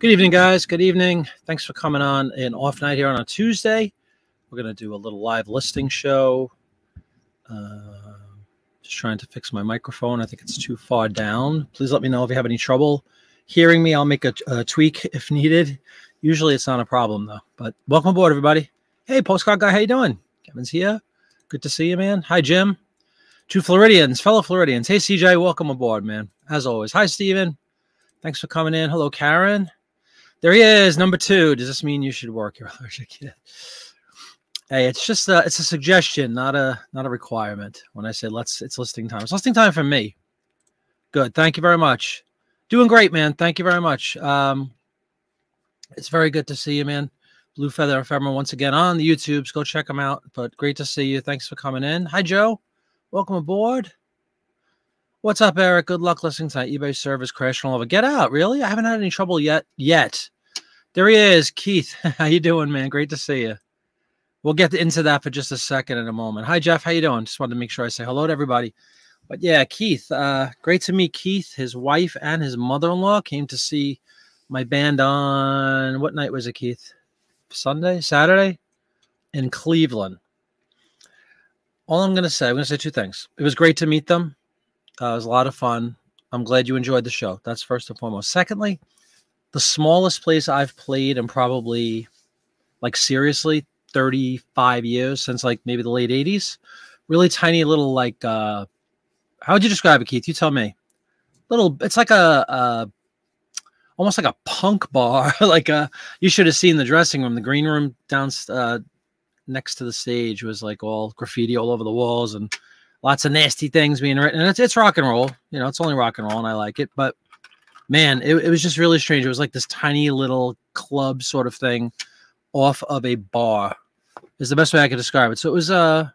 Good evening, guys. Good evening. Thanks for coming on an off night here on a Tuesday. We're going to do a little live listing show. Uh, just trying to fix my microphone. I think it's too far down. Please let me know if you have any trouble hearing me. I'll make a, a tweak if needed. Usually it's not a problem though. But welcome aboard, everybody. Hey, postcard guy, how you doing? Kevin's here. Good to see you, man. Hi, Jim. Two Floridians, fellow Floridians. Hey, CJ, welcome aboard, man. As always. Hi, Steven. Thanks for coming in. Hello, Karen. There he is, number two. Does this mean you should work? You're allergic. Yeah. Hey, it's just a, it's a suggestion, not a not a requirement. When I say let's, it's listing time. It's listing time for me. Good. Thank you very much. Doing great, man. Thank you very much. Um, it's very good to see you, man. Blue Feather Ephemera once again on the YouTubes. Go check them out. But great to see you. Thanks for coming in. Hi, Joe. Welcome aboard. What's up, Eric? Good luck listening to eBay service crashing all over. Get out, really? I haven't had any trouble yet. Yet. There he is, Keith. How you doing, man? Great to see you. We'll get into that for just a second in a moment. Hi, Jeff. How you doing? Just wanted to make sure I say hello to everybody. But yeah, Keith. Uh, great to meet Keith. His wife and his mother-in-law came to see my band on what night was it, Keith? Sunday, Saturday, in Cleveland. All I'm going to say, I'm to say two things. It was great to meet them. Uh, it was a lot of fun. I'm glad you enjoyed the show. That's first and foremost. Secondly, the smallest place I've played in probably, like seriously, 35 years since like maybe the late 80s. Really tiny little like uh how would you describe it, Keith? You tell me. Little it's like a, a almost like a punk bar. like a uh, you should have seen the dressing room, the green room down uh next to the stage was like all graffiti all over the walls and lots of nasty things being written. And it's it's rock and roll. You know, it's only rock and roll, and I like it. But man, it, it was just really strange. It was like this tiny little club sort of thing off of a bar. Is the best way I could describe it. So it was uh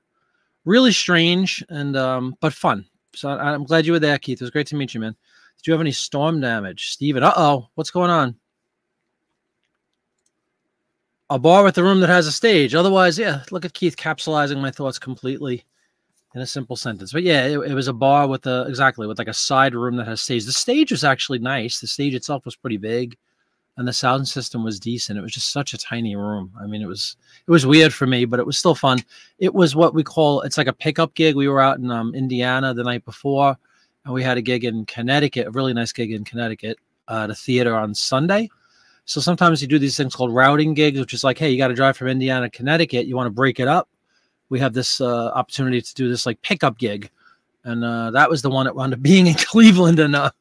really strange and um but fun. So I, I'm glad you were there, Keith. It was great to meet you, man. Did you have any storm damage, Steven? Uh oh, what's going on? A bar with a room that has a stage. Otherwise, yeah, look at Keith capsulizing my thoughts completely in a simple sentence. But yeah, it, it, was a bar with a exactly with like a side room that has stage. The stage was actually nice. The stage itself was pretty big, and the sound system was decent. It was just such a tiny room. I mean, it was it was weird for me, but it was still fun. It was what we call it's like a pickup gig. We were out in um, Indiana the night before, and we had a gig in Connecticut, a really nice gig in Connecticut uh, at a theater on Sunday. So sometimes you do these things called routing gigs, which is like, hey, you got to drive from Indiana to Connecticut. You want to break it up we have this uh, opportunity to do this like pickup gig, and uh, that was the one that wound up being in Cleveland, and uh,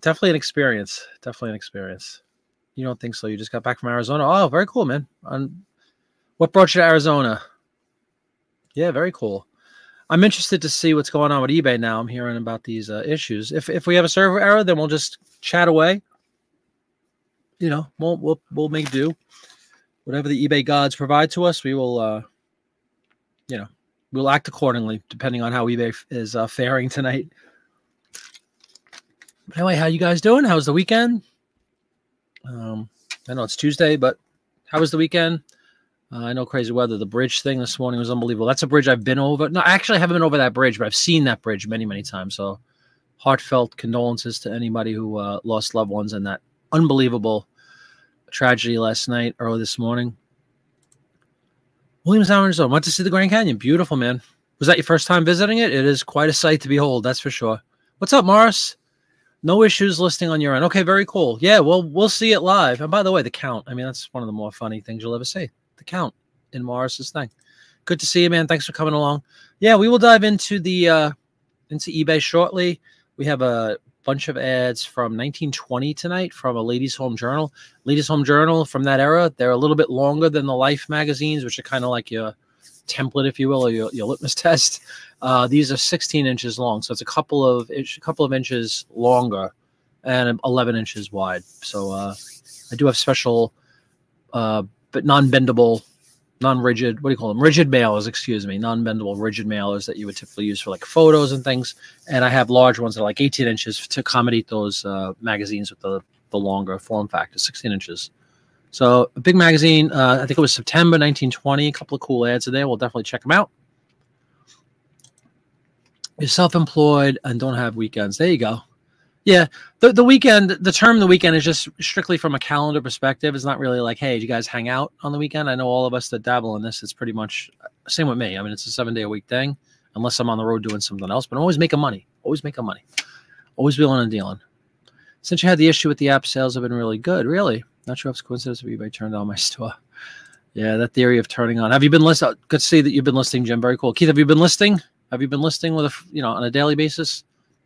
definitely an experience. Definitely an experience. You don't think so? You just got back from Arizona. Oh, very cool, man. What brought you to Arizona? Yeah, very cool. I'm interested to see what's going on with eBay now. I'm hearing about these uh, issues. If if we have a server error, then we'll just chat away. You know, we'll we'll we'll make do whatever the eBay gods provide to us, we will, uh, you know, we'll act accordingly depending on how eBay is uh, faring tonight. But anyway, how you guys doing? How was the weekend? Um, I know it's Tuesday, but how was the weekend? Uh, I know crazy weather. The bridge thing this morning was unbelievable. That's a bridge I've been over. No, actually, I haven't been over that bridge, but I've seen that bridge many, many times. So, heartfelt condolences to anybody who uh, lost loved ones in that unbelievable tragedy last night, early this morning. Williamstown, Arizona. Went to see the Grand Canyon. Beautiful, man. Was that your first time visiting it? It is quite a sight to behold, that's for sure. What's up, Morris? No issues listing on your end. Okay, very cool. Yeah, well, we'll see it live. And by the way, the count. I mean, that's one of the more funny things you'll ever see. The count in Morris's thing. Good to see you, man. Thanks for coming along. Yeah, we will dive into the uh into eBay shortly. We have a bunch of ads from 1920 tonight from a Ladies Home Journal. Ladies Home Journal from that era, they're a little bit longer than the Life magazines, which are kind of like your template, if you will, or your, your litmus test. Uh, these are 16 inches long, so it's a couple of inch, a couple of inches longer and 11 inches wide. So uh, I do have special, uh, but non-bendable non-rigid what do you call them? Rigid mailers excuse me non-bendable rigid mailers that you would typically use for like photos and things. And i have large ones that are like 18 inches to accommodate those uh, magazines with the, the longer form factor 16 inches. So a big magazine uh, i think it was september 1920 a couple of cool ads in there. We'll definitely check them out. You're self-employed and don't have weekends. There you go Yeah, the the weekend, the term the weekend is just strictly from a calendar perspective. It's not really like, hey, do you guys hang out on the weekend? I know all of us that dabble in this. It's pretty much uh, same with me. I mean, it's a seven day a week thing, unless I'm on the road doing something else. But I'm always making money. Always making money. Always wheeling and dealing. Since you had the issue with the app, sales have been really good. Really, not sure if it's coincidence if eBay turned on my store. Yeah, that theory of turning on. Have you been listing? Good to see that you've been listing, Jim. Very cool. Keith, have you been listing? Have you been listing with a you know on a daily basis?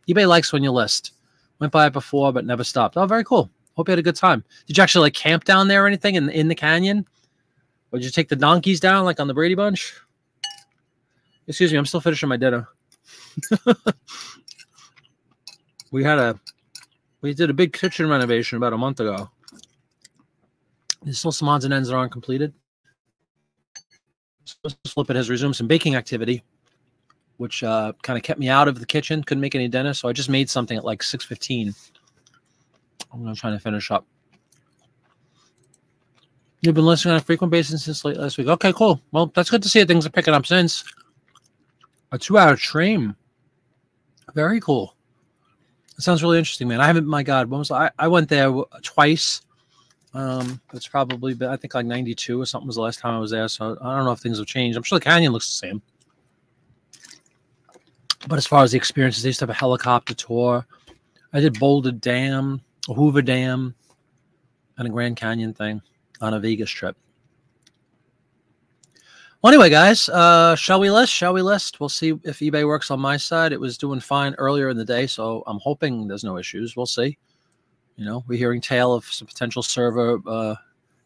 eBay likes when you list. Went by it before, but never stopped. Oh, very cool. Hope you had a good time. Did you actually like camp down there or anything in in the canyon? Or did you take the donkeys down like on the Brady Bunch? Excuse me, I'm still finishing my dinner. we had a we did a big kitchen renovation about a month ago. There's still some odds and ends that aren't completed. So Flip it has resumed some baking activity which uh, kind of kept me out of the kitchen. Couldn't make any dinner, so I just made something at like six fifteen. I'm gonna try to finish up. You've been listening on a frequent basis since late last week. Okay, cool. Well, that's good to see that things are picking up since. A two-hour stream. Very cool. It sounds really interesting, man. I haven't. My God, when was I? I went there twice. Um, it's probably been I think like '92 or something was the last time I was there. So I don't know if things have changed. I'm sure the canyon looks the same. But as far as the experiences, they used to have a helicopter tour. I did Boulder Dam, Hoover Dam, and a Grand Canyon thing on a Vegas trip. Well, anyway, guys, uh, shall we list? Shall we list? We'll see if eBay works on my side. It was doing fine earlier in the day, so I'm hoping there's no issues. We'll see. You know, we're hearing tale of some potential server uh,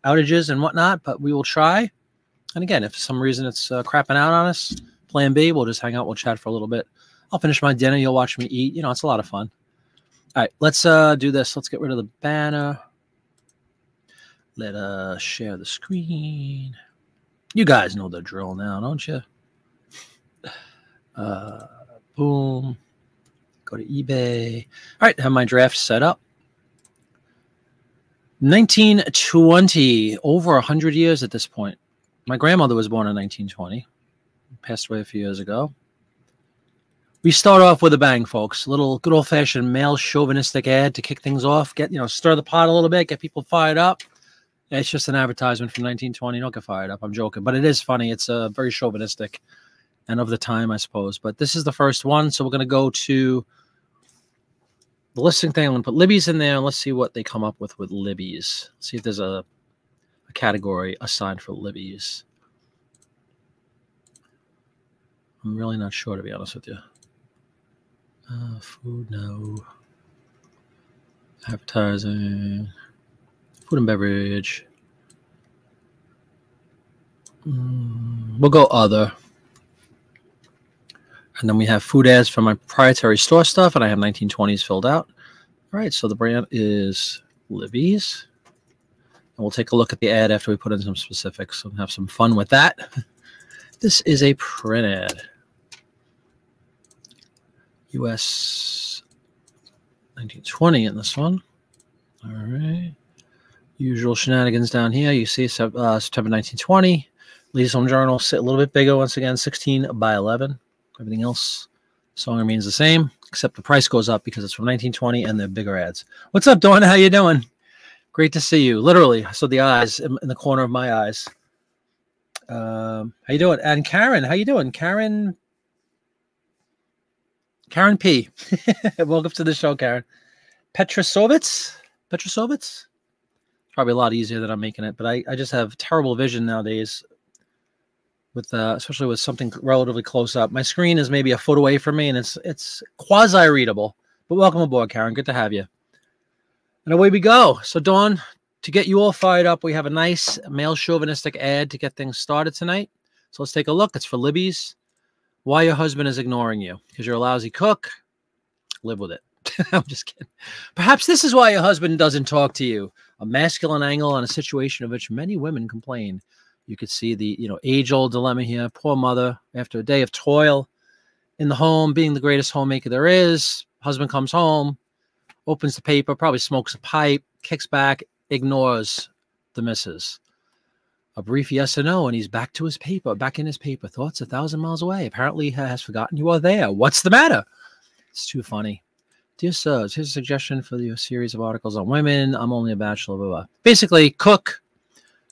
outages and whatnot, but we will try. And again, if for some reason it's uh, crapping out on us, plan B, we'll just hang out, we'll chat for a little bit. I'll finish my dinner. You'll watch me eat. You know, it's a lot of fun. All right, let's uh, do this. Let's get rid of the banner. Let us share the screen. You guys know the drill now, don't you? Uh, boom. Go to eBay. All right, have my draft set up. 1920, over 100 years at this point. My grandmother was born in 1920, passed away a few years ago we start off with a bang, folks. A little good old fashioned male chauvinistic ad to kick things off. Get you know, stir the pot a little bit, get people fired up. It's just an advertisement from 1920. Don't get fired up. I'm joking, but it is funny. It's uh, very chauvinistic and of the time, I suppose. But this is the first one, so we're gonna go to the listing thing. I'm gonna put Libby's in there, and let's see what they come up with with Libby's. See if there's a, a category assigned for Libby's. I'm really not sure, to be honest with you. Uh, food, no. Advertising. Food and beverage. Mm, we'll go other. And then we have food ads for my proprietary store stuff, and I have 1920s filled out. All right, so the brand is Libby's. And we'll take a look at the ad after we put in some specifics and have some fun with that. This is a print ad. US 1920 in this one. All right. Usual shenanigans down here. You see uh, September 1920. Ladies Home Journal, sit a little bit bigger once again, 16 by 11. Everything else, song remains the same, except the price goes up because it's from 1920 and they're bigger ads. What's up, Dawn? How you doing? Great to see you. Literally, I saw the eyes in, in the corner of my eyes. Um, how you doing? And Karen, how you doing? Karen Karen P. Welcome to the show, Karen. Petrosovitz? Petrosovitz? Probably a lot easier than I'm making it, but I, I just have terrible vision nowadays with uh, especially with something relatively close up. My screen is maybe a foot away from me and it's it's quasi readable. But welcome aboard, Karen. Good to have you. And away we go. So Dawn, to get you all fired up, we have a nice male chauvinistic ad to get things started tonight. So let's take a look. It's for Libby's why your husband is ignoring you because you're a lousy cook. Live with it. I'm just kidding. Perhaps this is why your husband doesn't talk to you. A masculine angle on a situation of which many women complain. You could see the you know age old dilemma here. Poor mother, after a day of toil in the home, being the greatest homemaker there is, husband comes home, opens the paper, probably smokes a pipe, kicks back, ignores the missus a brief yes or no, and he's back to his paper, back in his paper. Thoughts a thousand miles away. Apparently, he has forgotten you are there. What's the matter? It's too funny. Dear sirs, here's a suggestion for your series of articles on women. I'm only a bachelor. Blah, blah. Basically, cook,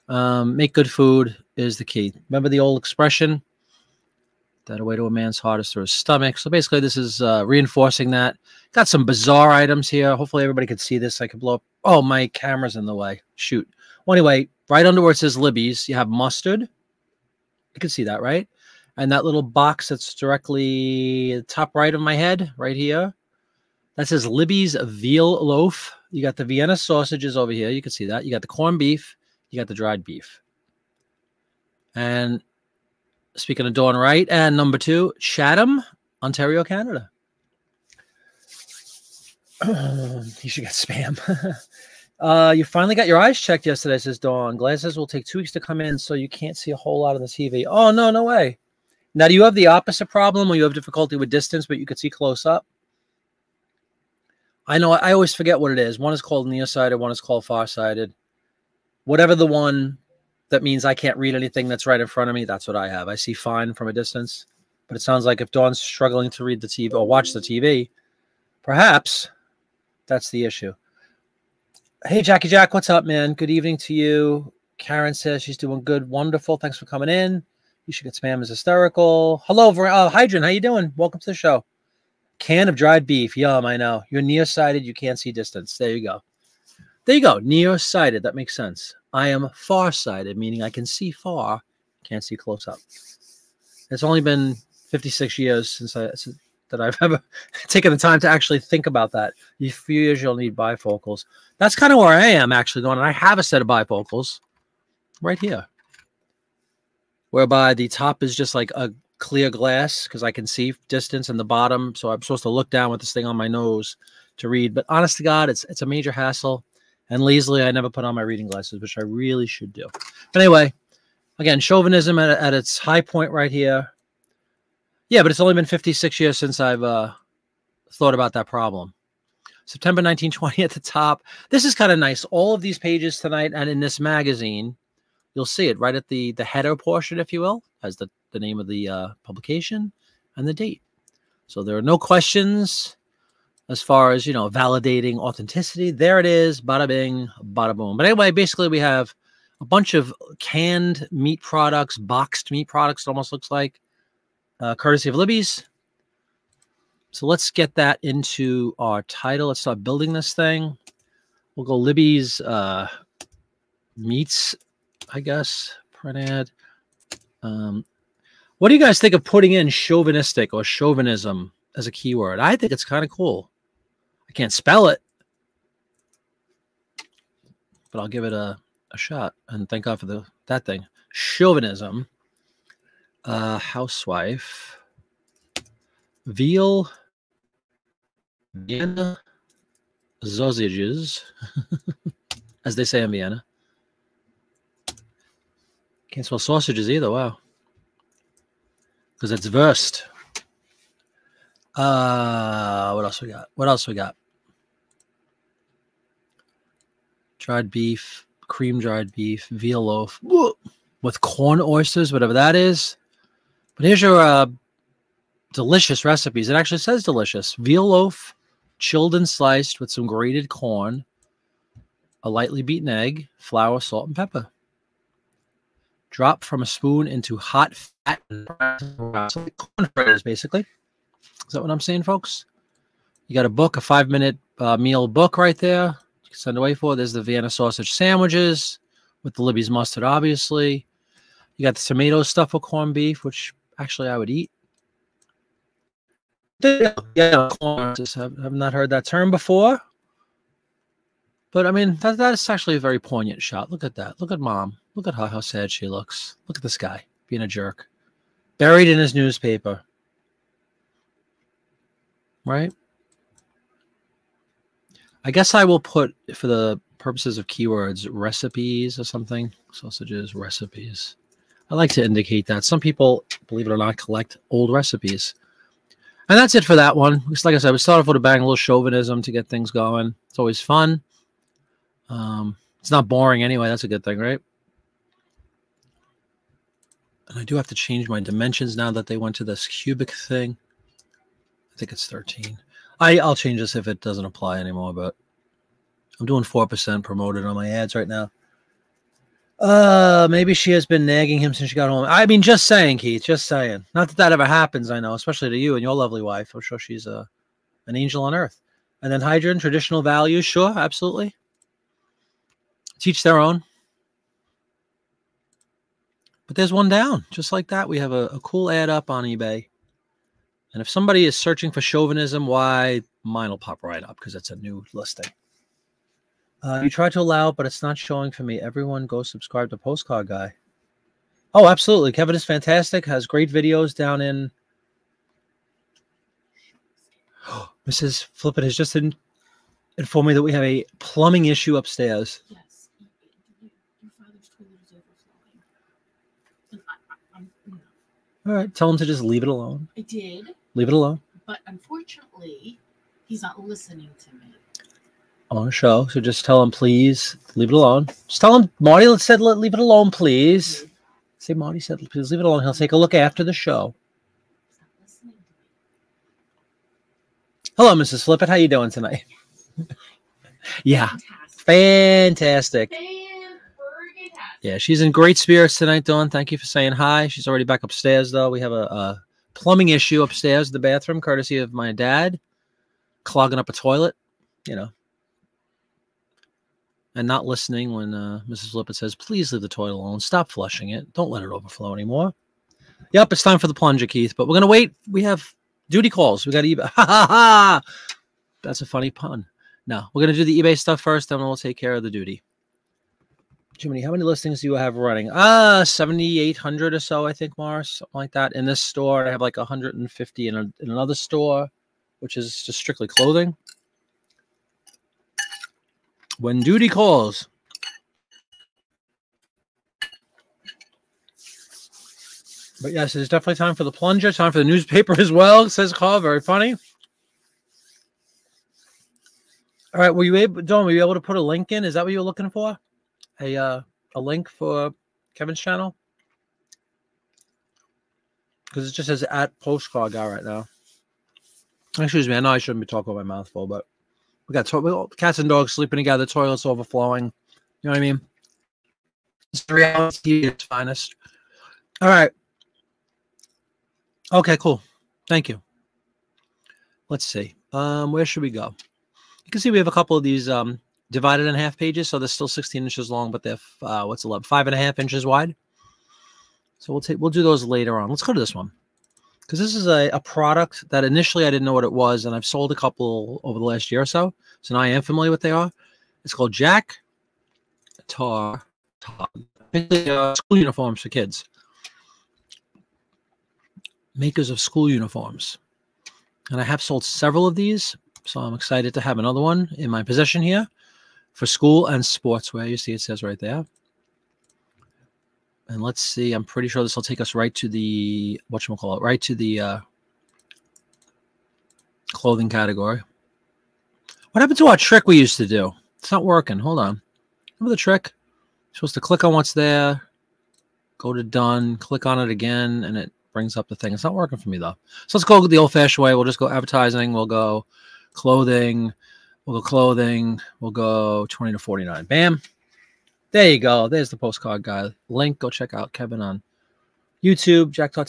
um, make good food is the key. Remember the old expression? That a way to a man's heart is through his stomach. So basically, this is uh, reinforcing that. Got some bizarre items here. Hopefully, everybody can see this. I can blow up. Oh, my camera's in the way. Shoot. Well, anyway, right under where it says Libby's, you have mustard. You can see that, right? And that little box that's directly top right of my head, right here, that says Libby's veal loaf. You got the Vienna sausages over here. You can see that. You got the corned beef. You got the dried beef. And speaking of Dawn Wright, and number two, Chatham, Ontario, Canada. you should get spam. uh, you finally got your eyes checked yesterday, says Dawn. Glasses will take two weeks to come in, so you can't see a whole lot on the TV. Oh, no, no way. Now, do you have the opposite problem where you have difficulty with distance, but you could see close up? I know I always forget what it is. One is called nearsighted, one is called farsighted. Whatever the one that means I can't read anything that's right in front of me, that's what I have. I see fine from a distance. But it sounds like if Dawn's struggling to read the TV or watch the TV, perhaps that's the issue. Hey, Jackie Jack, what's up, man? Good evening to you. Karen says she's doing good. Wonderful. Thanks for coming in. You should get spam is hysterical. Hello, uh, Hydron. How you doing? Welcome to the show. Can of dried beef. Yum, I know. You're nearsighted. You can't see distance. There you go. There you go. Nearsighted. That makes sense. I am farsighted, meaning I can see far, can't see close up. It's only been 56 years since I since, that I've ever taken the time to actually think about that. A few years you'll need bifocals. That's kind of where I am actually going. And I have a set of bifocals right here, whereby the top is just like a clear glass because I can see distance and the bottom. So I'm supposed to look down with this thing on my nose to read. But honest to God, it's it's a major hassle. And lazily, I never put on my reading glasses, which I really should do. But anyway, again, chauvinism at, at its high point right here. Yeah, but it's only been 56 years since I've uh, thought about that problem. September 1920 at the top. This is kind of nice. All of these pages tonight and in this magazine, you'll see it right at the the header portion, if you will, as the the name of the uh, publication and the date. So there are no questions as far as you know validating authenticity. There it is, bada bing, bada boom. But anyway, basically we have a bunch of canned meat products, boxed meat products. It almost looks like, uh, courtesy of Libby's. So let's get that into our title. Let's start building this thing. We'll go Libby's uh, meats, I guess. Print ad. Um, what do you guys think of putting in chauvinistic or chauvinism as a keyword? I think it's kind of cool. I can't spell it, but I'll give it a, a shot. And thank God for the that thing. Chauvinism, uh, housewife, veal, Vienna sausages, as they say in Vienna. Can't spell sausages either. Wow because it's versed. Uh, what else we got? What else we got? Dried beef, cream dried beef, veal loaf with corn oysters, whatever that is. But here's your uh, delicious recipes. It actually says delicious veal loaf, chilled and sliced with some grated corn, a lightly beaten egg, flour, salt, and pepper. Drop from a spoon into hot fat. Corn fritters, basically. Is that what I'm saying, folks? You got a book, a five minute uh, meal book right there. You can send away for. There's the Vienna sausage sandwiches with the Libby's mustard, obviously. You got the tomato stuff with corned beef, which actually I would eat. Yeah, have, have not heard that term before. But I mean, that, that's actually a very poignant shot. Look at that. Look at mom. Look at how, how sad she looks. Look at this guy being a jerk. Buried in his newspaper. Right? I guess I will put, for the purposes of keywords, recipes or something. Sausages, recipes. I like to indicate that. Some people, believe it or not, collect old recipes. And that's it for that one. Just like I said, we start off with a bang, a little chauvinism to get things going. It's always fun. Um, it's not boring anyway. That's a good thing, right? And I do have to change my dimensions now that they went to this cubic thing. I think it's 13. I I'll change this if it doesn't apply anymore, but I'm doing four percent promoted on my ads right now. Uh, maybe she has been nagging him since she got home. I mean, just saying, Keith. Just saying. Not that that ever happens. I know, especially to you and your lovely wife. I'm sure she's a an angel on earth. And then Hydron, traditional values. Sure, absolutely. Teach their own. But there's one down, just like that. We have a, a cool ad up on eBay. And if somebody is searching for chauvinism, why mine will pop right up because it's a new listing. Uh, you tried to allow, but it's not showing for me. Everyone go subscribe to Postcard Guy. Oh, absolutely. Kevin is fantastic. Has great videos down in. Mrs. Flippin has just in, informed me that we have a plumbing issue upstairs. Yes. y- y- Your father's toilet is overflowing. I, I, All right. Tell him to just leave it alone. I did, Leave it alone. but unfortunately, he's not listening to me. On the show. So just tell him, please leave it alone. Just tell him, Marty said, let leave it alone, please. Say, Marty said, please leave it alone. He'll take a look after the show. Hello, Mrs. Flippet. How you doing tonight? yeah, Fantastic. fantastic. Yeah, she's in great spirits tonight, Dawn. Thank you for saying hi. She's already back upstairs, though. We have a, a plumbing issue upstairs, the bathroom, courtesy of my dad, clogging up a toilet, you know, and not listening when uh, Mrs. Flippet says, please leave the toilet alone. Stop flushing it. Don't let it overflow anymore. Yep, it's time for the plunger, Keith. But we're going to wait. We have duty calls. We got eBay. Ha ha ha. That's a funny pun. No, we're going to do the eBay stuff first, then we'll take care of the duty. Jiminy, how many listings do you have running? Uh, 7,800 or so, I think, Mars, something like that. In this store, I have like 150 in, a, in another store, which is just strictly clothing. When duty calls. But yes, it's definitely time for the plunger, time for the newspaper as well, says Carl. Very funny. All right, were you able, Don, were you able to put a link in? Is that what you were looking for? A uh, a link for Kevin's channel? Because it just says at postcard guy right now. Excuse me, I know I shouldn't be talking with my mouth full, but we got to- cats and dogs sleeping together, toilets overflowing. You know what I mean? It's the reality at its finest. All right. Okay, cool. Thank you. Let's see. Um, where should we go? You can see we have a couple of these um divided in half pages, so they're still 16 inches long, but they're uh, what's 11, five and a half inches wide. So we'll take we'll do those later on. Let's go to this one because this is a, a product that initially I didn't know what it was, and I've sold a couple over the last year or so. So now I am familiar with what they are. It's called Jack Tar. Basically, uh, school uniforms for kids. Makers of school uniforms. And I have sold several of these, so I'm excited to have another one in my possession here for school and sportswear. You see, it says right there. And let's see. I'm pretty sure this will take us right to the what you call it, right to the uh, clothing category. What happened to our trick we used to do? It's not working. Hold on. Remember the trick? You're supposed to click on what's there, go to done, click on it again, and it brings up the thing. It's not working for me though. So let's go the old-fashioned way. We'll just go advertising. We'll go clothing. We'll go clothing. We'll go 20 to 49. Bam. There you go. There's the postcard guy. Link. Go check out Kevin on YouTube. Jack Tar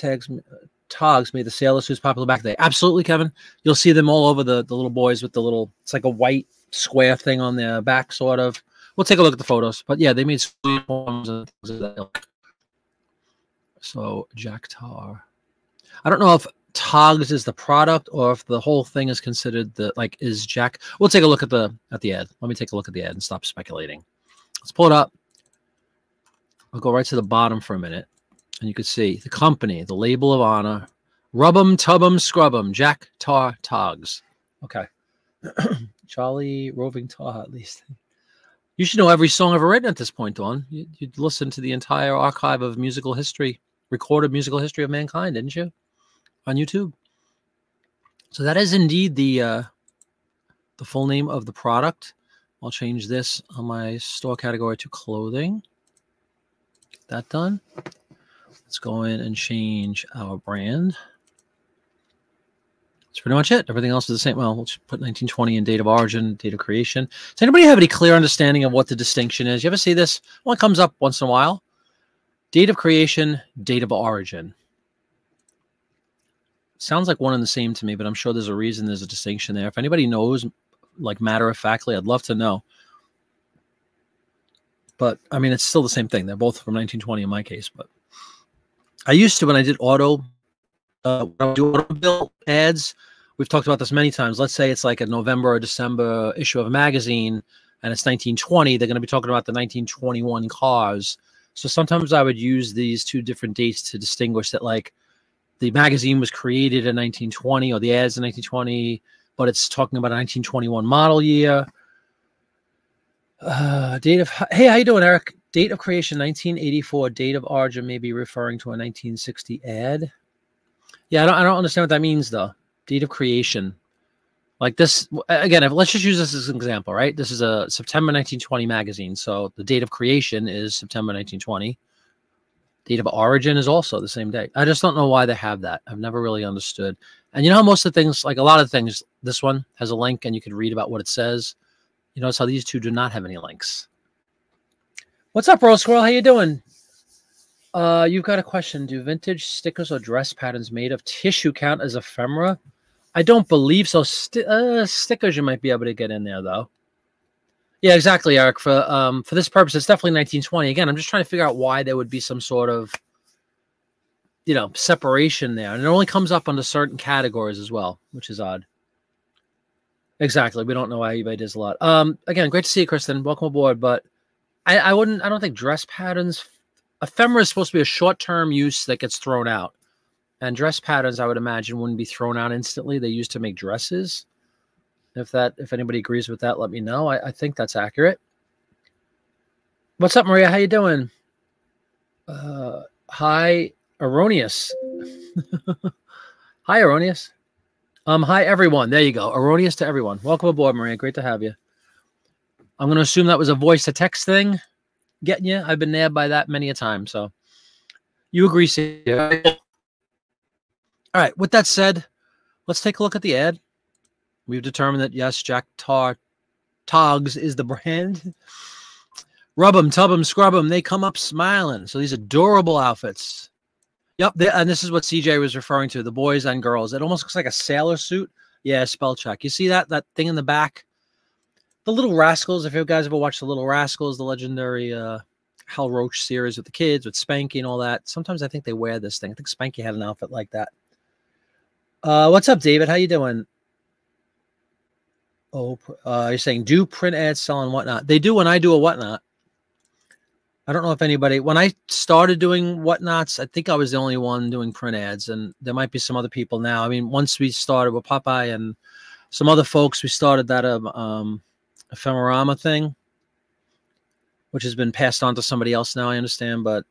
Togs made the sailor suits popular back there. Absolutely, Kevin. You'll see them all over the the little boys with the little. It's like a white square thing on their back, sort of. We'll take a look at the photos. But yeah, they made uniforms and things that. So Jack Tar. I don't know if Togs is the product or if the whole thing is considered the like is Jack. We'll take a look at the at the ad. Let me take a look at the ad and stop speculating. Let's pull it up. I'll go right to the bottom for a minute. And you can see the company, the label of honor, Rub'em Tub'em Scrub'em, Jack Tar Togs. Okay. Charlie Roving Tar, at least. You should know every song ever written at this point, Dawn. You, you'd listen to the entire archive of musical history, recorded musical history of mankind, didn't you? On YouTube. So that is indeed the uh, the full name of the product. I'll change this on my store category to clothing. Get that done. Let's go in and change our brand. That's pretty much it. Everything else is the same. Well, we'll just put 1920 in date of origin, date of creation. Does anybody have any clear understanding of what the distinction is? You ever see this? One comes up once in a while. Date of creation, date of origin. Sounds like one and the same to me, but I'm sure there's a reason there's a distinction there. If anybody knows, like matter of factly, I'd love to know. But I mean, it's still the same thing. They're both from 1920 in my case. But I used to when I did auto, uh, when I do auto bill ads. We've talked about this many times. Let's say it's like a November or December issue of a magazine, and it's 1920. They're going to be talking about the 1921 cars. So sometimes I would use these two different dates to distinguish that, like the magazine was created in 1920 or the ads in 1920, but it's talking about a 1921 model year. Uh, date of hey, how you doing, Eric? Date of creation 1984. Date of origin may be referring to a 1960 ad. Yeah, I don't I don't understand what that means though. Date of creation, like this again. If, let's just use this as an example, right? This is a September 1920 magazine, so the date of creation is September 1920 date of origin is also the same day. I just don't know why they have that. I've never really understood. And you know how most of the things, like a lot of things, this one has a link and you can read about what it says. You notice how these two do not have any links. What's up, Rose Squirrel? How you doing? Uh, you've got a question. Do vintage stickers or dress patterns made of tissue count as ephemera? I don't believe so. St uh, stickers you might be able to get in there though. Yeah, exactly, Eric. For um for this purpose, it's definitely 1920. Again, I'm just trying to figure out why there would be some sort of you know separation there, and it only comes up under certain categories as well, which is odd. Exactly, we don't know why eBay does a lot. Um, again, great to see you, Kristen. Welcome aboard. But I, I wouldn't. I don't think dress patterns. Ephemera is supposed to be a short-term use that gets thrown out, and dress patterns, I would imagine, wouldn't be thrown out instantly. They used to make dresses. If that, if anybody agrees with that, let me know. I, I think that's accurate. What's up, Maria? How you doing? Uh, hi, erroneous. hi, erroneous. Um, hi everyone. There you go. Erroneous to everyone. Welcome aboard, Maria. Great to have you. I'm going to assume that was a voice to text thing. Getting you. I've been nabbed by that many a time. So you agree, Steve. All right. With that said, let's take a look at the ad. We've determined that yes, Jack Tar Togs is the brand. Rub them, tub them, scrub them. They come up smiling. So these adorable outfits. Yep, they, and this is what CJ was referring to: the boys and girls. It almost looks like a sailor suit. Yeah, spell check. You see that that thing in the back? The Little Rascals. If you guys ever watched the Little Rascals, the legendary uh, Hal Roach series with the kids with Spanky and all that. Sometimes I think they wear this thing. I think Spanky had an outfit like that. Uh, what's up, David? How you doing? Oh, uh, you're saying do print ads, sell and whatnot. They do when I do a whatnot. I don't know if anybody when I started doing whatnots, I think I was the only one doing print ads, and there might be some other people now. I mean, once we started with Popeye and some other folks, we started that um, um ephemerama thing, which has been passed on to somebody else now. I understand, but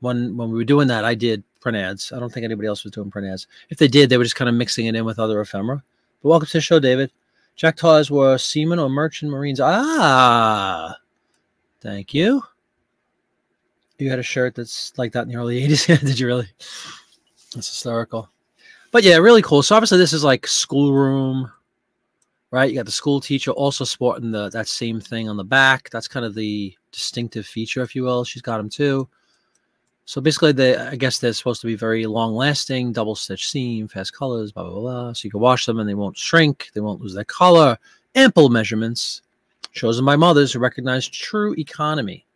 when when we were doing that, I did print ads. I don't think anybody else was doing print ads. If they did, they were just kind of mixing it in with other ephemera. But welcome to the show, David. Jack Tars were seamen or merchant marines. Ah, thank you. You had a shirt that's like that in the early 80s. Did you really? That's hysterical. But yeah, really cool. So obviously this is like schoolroom, right? You got the school teacher also sporting the that same thing on the back. That's kind of the distinctive feature, if you will. She's got them too. So basically, they I guess they're supposed to be very long lasting, double stitch seam, fast colors, blah, blah, blah. So you can wash them and they won't shrink, they won't lose their color. Ample measurements chosen by mothers who recognize true economy.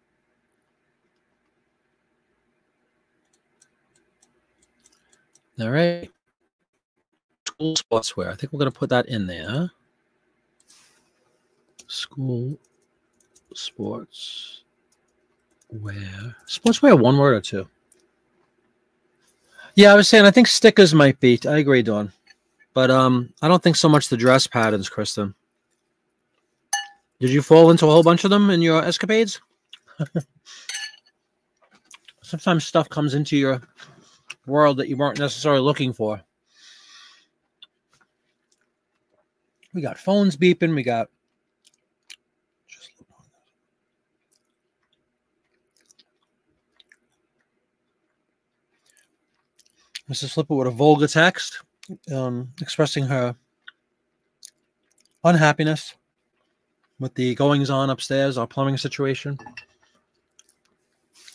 All right. School sportswear. I think we're going to put that in there. School sports Wear sportswear, one word or two. Yeah, I was saying I think stickers might be. I agree, Dawn, but um, I don't think so much the dress patterns, Kristen. Did you fall into a whole bunch of them in your escapades? Sometimes stuff comes into your world that you weren't necessarily looking for. We got phones beeping. We got Mrs. Flipper with a vulgar text. um, expressing her unhappiness with the goings on upstairs, our plumbing situation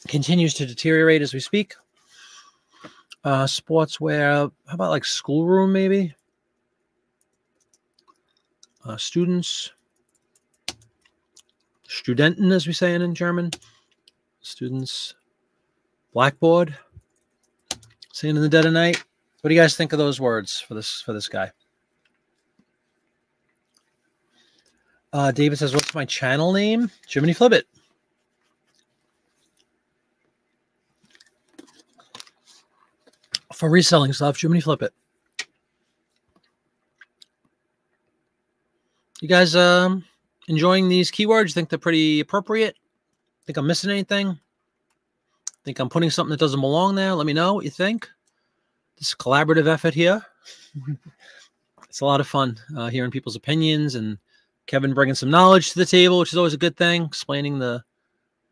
continues to deteriorate as we speak. Uh, sportswear, how about like schoolroom maybe? Uh, students, Studenten, as we say in German, students, blackboard, seeing in the dead of night. What do you guys think of those words for this for this guy? Uh, David says, "What's my channel name?" Jiminy Flip For reselling stuff, Jiminy Flip It. You guys um enjoying these keywords? Think they're pretty appropriate? Think I'm missing anything? Think I'm putting something that doesn't belong there? Let me know what you think. This collaborative effort here. it's a lot of fun uh, hearing people's opinions and Kevin bringing some knowledge to the table, which is always a good thing. Explaining the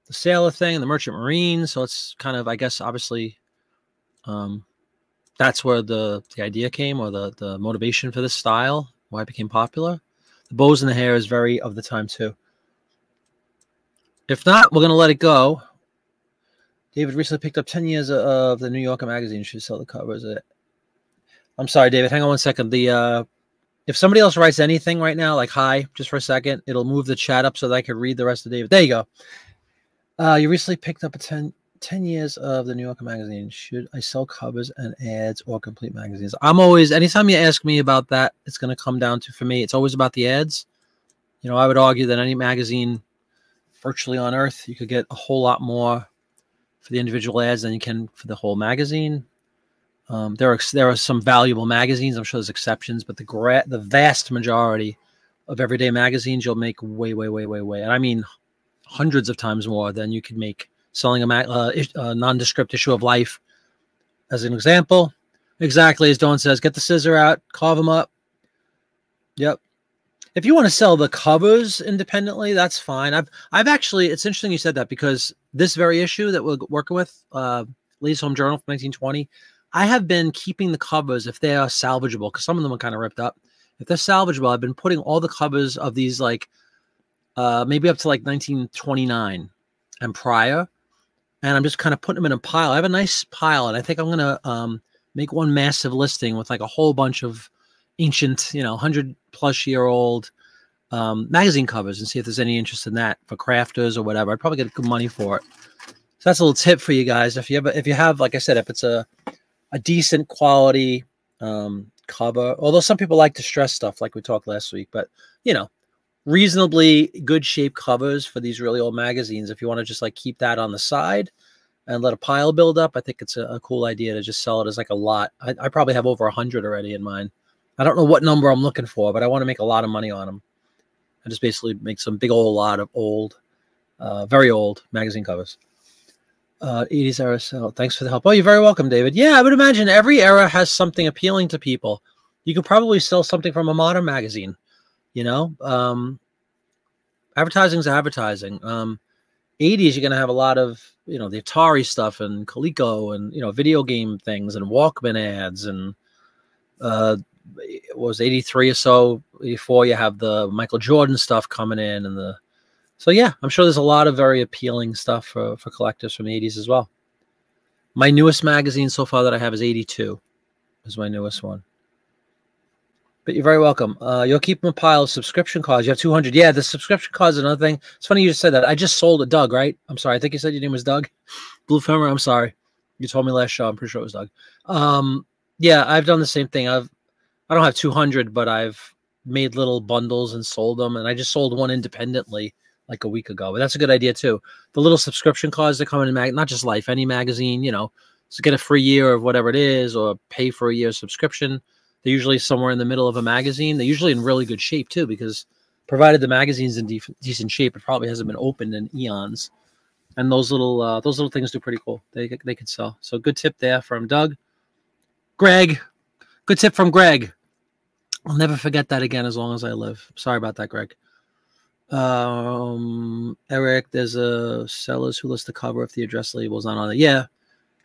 the sailor thing and the merchant marine. So it's kind of, I guess, obviously, um, that's where the the idea came or the the motivation for this style, why it became popular. The bows in the hair is very of the time too. If not, we're gonna let it go. David recently picked up 10 years of the New Yorker magazine. Should sell the covers. It. I'm sorry, David. Hang on one second. The uh, if somebody else writes anything right now, like hi, just for a second, it'll move the chat up so that I can read the rest of David. There you go. Uh, you recently picked up a 10, 10 years of the New Yorker magazine. Should I sell covers and ads or complete magazines? I'm always, anytime you ask me about that, it's going to come down to, for me, it's always about the ads. You know, I would argue that any magazine virtually on earth, you could get a whole lot more for the individual ads than you can for the whole magazine. Um, there are there are some valuable magazines. I'm sure there's exceptions, but the gra- the vast majority of everyday magazines you'll make way, way, way, way, way, and I mean hundreds of times more than you could make selling a, uh, a nondescript issue of Life. As an example, exactly as Dawn says, get the scissor out, carve them up. Yep. If you want to sell the covers independently, that's fine. I've I've actually it's interesting you said that because this very issue that we're working with, uh, Ladies Home Journal from 1920 I have been keeping the covers if they are salvageable because some of them are kind of ripped up. If they're salvageable, I've been putting all the covers of these like uh, maybe up to like 1929 and prior, and I'm just kind of putting them in a pile. I have a nice pile, and I think I'm gonna um, make one massive listing with like a whole bunch of ancient, you know, hundred plus year old um, magazine covers and see if there's any interest in that for crafters or whatever. I'd probably get good money for it. So that's a little tip for you guys. If you have, if you have, like I said, if it's a a decent quality um, cover. Although some people like to stress stuff, like we talked last week, but you know, reasonably good shape covers for these really old magazines. If you want to just like keep that on the side and let a pile build up, I think it's a, a cool idea to just sell it as like a lot. I, I probably have over a hundred already in mine. I don't know what number I'm looking for, but I want to make a lot of money on them. I just basically make some big old lot of old, uh, very old magazine covers. Uh, 80s era sell. Thanks for the help. Oh, you're very welcome, David. Yeah, I would imagine every era has something appealing to people. You could probably sell something from a modern magazine. You know, um, advertising is advertising. Um, 80s, you're going to have a lot of, you know, the Atari stuff and Coleco and, you know, video game things and Walkman ads. And uh, was 83 or so, 84, you have the Michael Jordan stuff coming in and the, so yeah, I'm sure there's a lot of very appealing stuff for, for collectors from the 80s as well. My newest magazine so far that I have is 82, is my newest one. But you're very welcome. Uh, you'll keep them a pile of subscription cards. You have 200. Yeah, the subscription cards another thing. It's funny you just said that. I just sold a Doug, right? I'm sorry. I think you said your name was Doug. Blue Feather, I'm sorry. You told me last show. I'm pretty sure it was Doug. Um, yeah, I've done the same thing. I've I don't have 200, but I've made little bundles and sold them. And I just sold one independently like a week ago. But that's a good idea too. The little subscription cards that come in mag, not just Life, any magazine, you know, to get a free year of whatever it is, or pay for a year subscription. They're usually somewhere in the middle of a magazine. They're usually in really good shape too, because provided the magazine's in de- decent shape, it probably hasn't been opened in eons. And those little uh, those little things do pretty cool. They they could sell. So good tip there from Doug. Greg, good tip from Greg. I'll never forget that again as long as I live. Sorry about that, Greg. Um, Eric, there's a sellers who list the cover if the address label is not on it. Yeah,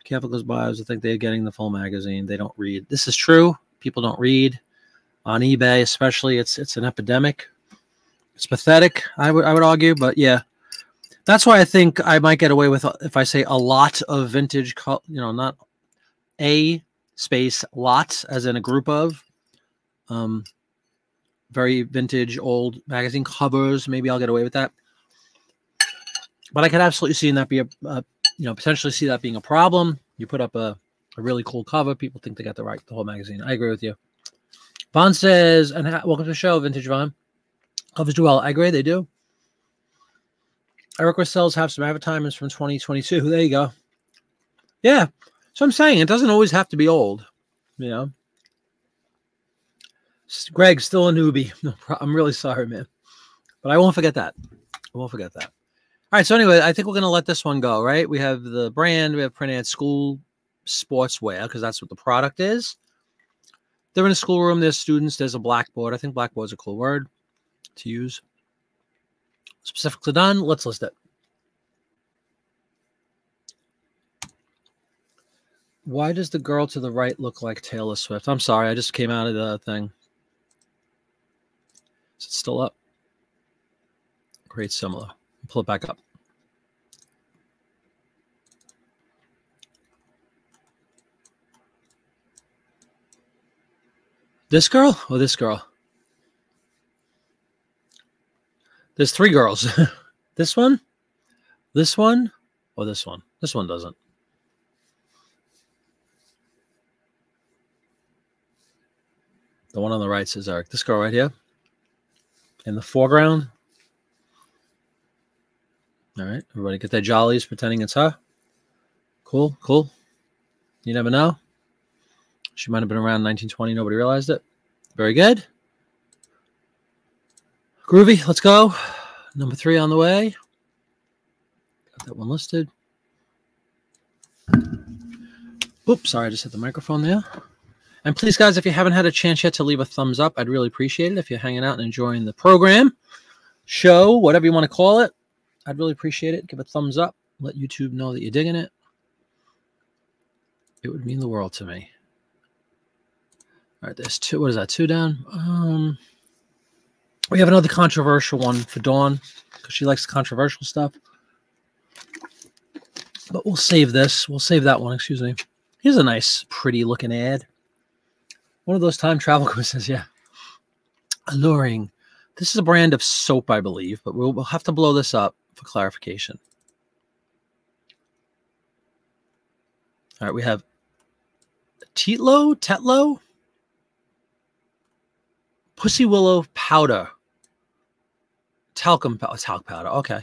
because buyers I think they're getting the full magazine. They don't read. This is true. People don't read on eBay, especially. It's it's an epidemic. It's pathetic. I would I would argue, but yeah, that's why I think I might get away with if I say a lot of vintage. You know, not a space lot as in a group of. Um, very vintage old magazine covers. Maybe I'll get away with that. But I could absolutely see that be a, a you know potentially see that being a problem. You put up a, a really cool cover, people think they got the right the whole magazine. I agree with you. Vaughn says, and ha- welcome to the show, Vintage Vaughn. Covers do well. I agree, they do. Eric Rosells have some advertisements from 2022. There you go. Yeah. So I'm saying it doesn't always have to be old, you know. Greg, still a newbie. No, I'm really sorry, man. But I won't forget that. I won't forget that. All right. So anyway, I think we're gonna let this one go. Right? We have the brand. We have Print Ad School Sportswear because that's what the product is. They're in a schoolroom. There's students. There's a blackboard. I think blackboard's a cool word to use. Specifically done. Let's list it. Why does the girl to the right look like Taylor Swift? I'm sorry, I just came out of the thing. Is it still up? Great, similar. Pull it back up. This girl or this girl? There's three girls. this one, this one, or this one. This one doesn't. The one on the right says Eric. This girl right here in the foreground. All right, everybody get their jollies pretending it's her. Cool, cool. You never know. She might have been around 1920. Nobody realized it. Very good. Groovy, let's go. Number three on the way. Got that one listed. Oops, sorry, I just hit the microphone there. And please, guys, if you haven't had a chance yet to leave a thumbs up, I'd really appreciate it. If you're hanging out and enjoying the program, show, whatever you want to call it, I'd really appreciate it. Give a thumbs up. Let YouTube know that you're digging it. It would mean the world to me. All right, there's two. What is that? Two down. Um, we have another controversial one for Dawn because she likes controversial stuff. But we'll save this. We'll save that one. Excuse me. Here's a nice, pretty looking ad. One of those time travel quizzes, yeah. Alluring. This is a brand of soap, I believe, but we'll, we'll have to blow this up for clarification. All right, we have Tetlow, Tetlow, Pussy Willow powder, talcum talc powder. Okay.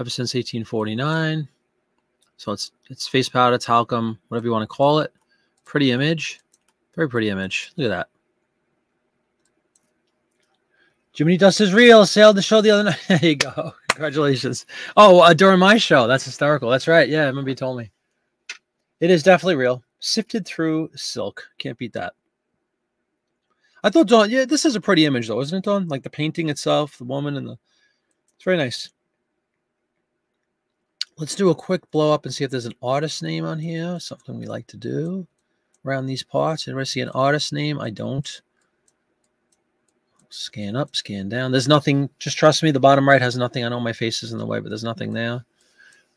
Ever since 1849, so it's it's face powder, talcum, whatever you want to call it. Pretty image. Very pretty image. Look at that. Jiminy Dust is real. Sailed the show the other night. there you go. Congratulations. Oh, uh, during my show. That's hysterical. That's right. Yeah, I remember you told me. It is definitely real. Sifted through silk. Can't beat that. I thought Dawn, yeah, this is a pretty image though, isn't it, Dawn? Like the painting itself, the woman and the it's very nice. Let's do a quick blow up and see if there's an artist name on here. Something we like to do around these parts. Anybody see an artist name? I don't. Scan up, scan down. There's nothing. Just trust me. The bottom right has nothing. I know my face is in the way, but there's nothing there.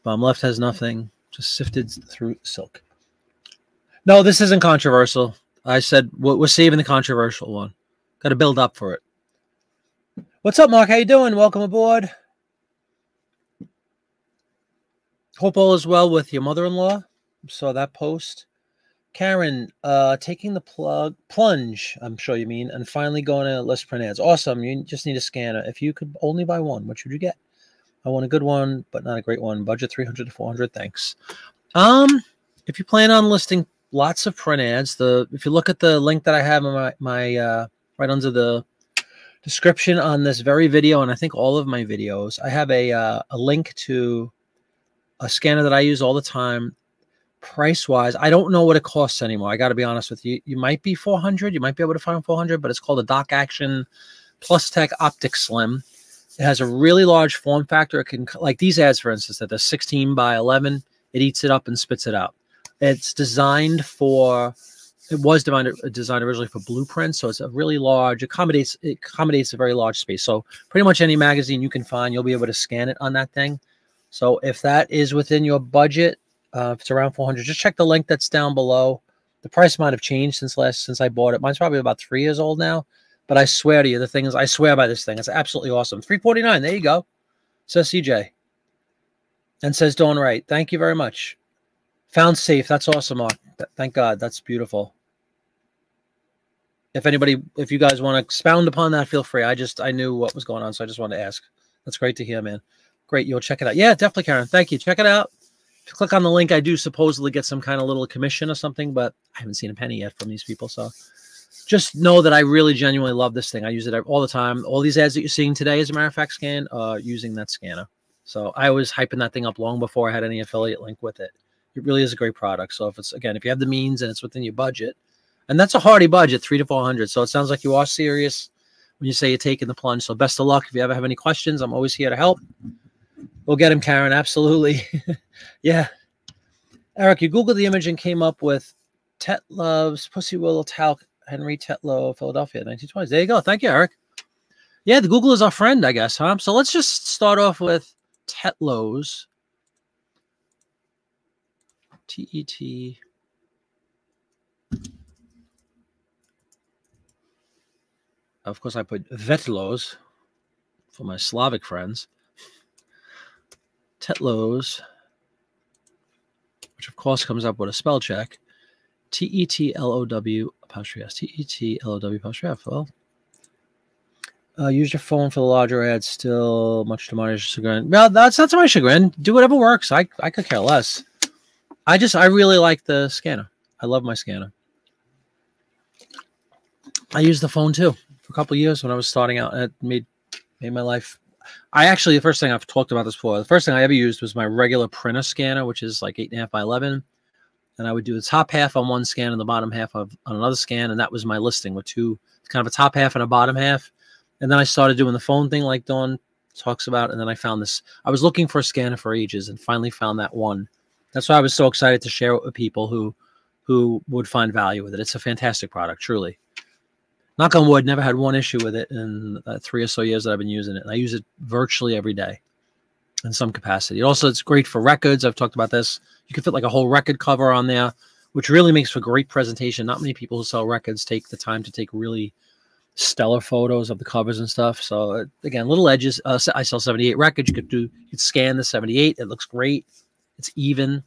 Bottom left has nothing. Just sifted through silk. No, this isn't controversial. I said we're saving the controversial one. Got to build up for it. What's up, Mark? How you doing? Welcome aboard. Hope all is well with your mother-in-law. Saw that post. Karen, uh, taking the plug plunge, I'm sure you mean, and finally going to list print ads. Awesome. You just need a scanner. If you could only buy one, what should you get? I want a good one, but not a great one. Budget 300 to 400. Thanks. Um, if you plan on listing lots of print ads, the if you look at the link that I have in my my uh, right under the description on this very video, and I think all of my videos, I have a uh, a link to a scanner that I use all the time price wise, I don't know what it costs anymore. I got to be honest with you. You might be 400. You might be able to find 400, but it's called a Dock Action Plustek OpticSlim. It has a really large form factor. It can, like these ads, for instance, that are 16 by 11, it eats it up and spits it out. It's designed for it was designed, designed originally for blueprints, so it's a really large accommodates it accommodates a very large space. So pretty much any magazine you can find, you'll be able to scan it on that thing. So if that is within your budget, uh, if it's around 400, just check the link that's down below. The price might have changed since last since I bought it. Mine's probably about three years old now, but I swear to you, the thing is, I swear by this thing. It's absolutely awesome. 349. There you go. Says CJ. And says Dawn Right. Thank you very much. Found safe. That's awesome. Thank God. That's beautiful. If anybody, if you guys want to expound upon that, feel free. I just I knew what was going on, so I just wanted to ask. That's great to hear, man. Great. You'll check it out. Yeah, definitely, Karen. Thank you. Check it out. Click on the link, I do supposedly get some kind of little commission or something, but I haven't seen a penny yet from these people. So just know that I really genuinely love this thing. I use it all the time. All these ads that you're seeing today, as a matter of fact, scan uh, using that scanner. So I was hyping that thing up long before I had any affiliate link with it. It really is a great product. So if it's again, if you have the means and it's within your budget, and that's a hardy budget, three to four hundred. So it sounds like you are serious when you say you're taking the plunge. So best of luck. If you ever have any questions, I'm always here to help. We'll get him, Karen. Absolutely. yeah. Eric, you Googled the image and came up with Tetlow's Pussy Willow Talc, Henry Tetlow, Philadelphia, 1920s. There you go. Thank you, Eric. Yeah, the Google is our friend, I guess, huh? So let's just start off with Tetlow's T E T. Of course, I put Vetlos for my Slavic friends. Tetlos, which of course comes up with a spell check. T E T L O W apostrophe S. T E T L O W apostrophe F. Well, uh, use your phone for the larger ads. Still much to my chagrin. Well, that's not to my chagrin. Do whatever works. I I could care less. I just I really like the scanner. I love my scanner. I used the phone too for a couple years when I was starting out. It made made my life. I actually the first thing I've talked about this before. The first thing I ever used was my regular printer scanner, which is like eight and a half by eleven, and I would do the top half on one scan and the bottom half of, on another scan, and that was my listing with two kind of a top half and a bottom half. And then I started doing the phone thing like Dawn talks about, and then I found this. I was looking for a scanner for ages and finally found that one that's why I was so excited to share it with people who who would find value with it. It's a fantastic product, truly. Knock on wood, never had one issue with it in uh, three or so years that I've been using it. And I use it virtually every day in some capacity. Also, it's great for records. I've talked about this. You can fit like a whole record cover on there, which really makes for great presentation. Not many people who sell records take the time to take really stellar photos of the covers and stuff. So uh, again, little edges. Uh, I sell 78 records. You could do, you could scan the 78. It looks great. It's even.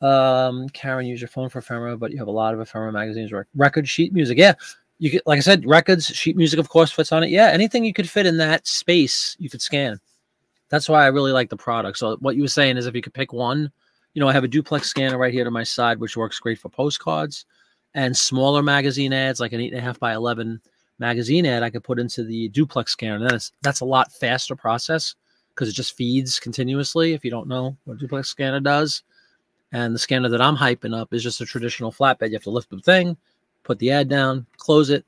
Um, Karen, use your phone for ephemera, but you have a lot of ephemera magazines. Record sheet music, yeah. You could, like I said, records, sheet music, of course, fits on it. Yeah, anything you could fit in that space, you could scan. That's why I really like the product. So what you were saying is, if you could pick one, you know, I have a duplex scanner right here to my side, which works great for postcards and smaller magazine ads, like an eight and a half by eleven magazine ad. I could put into the duplex scanner. That's that's a lot faster process because it just feeds continuously if you don't know what duplex scanner does. And the scanner that I'm hyping up is just a traditional flatbed. You have to lift the thing, put the ad down, close it,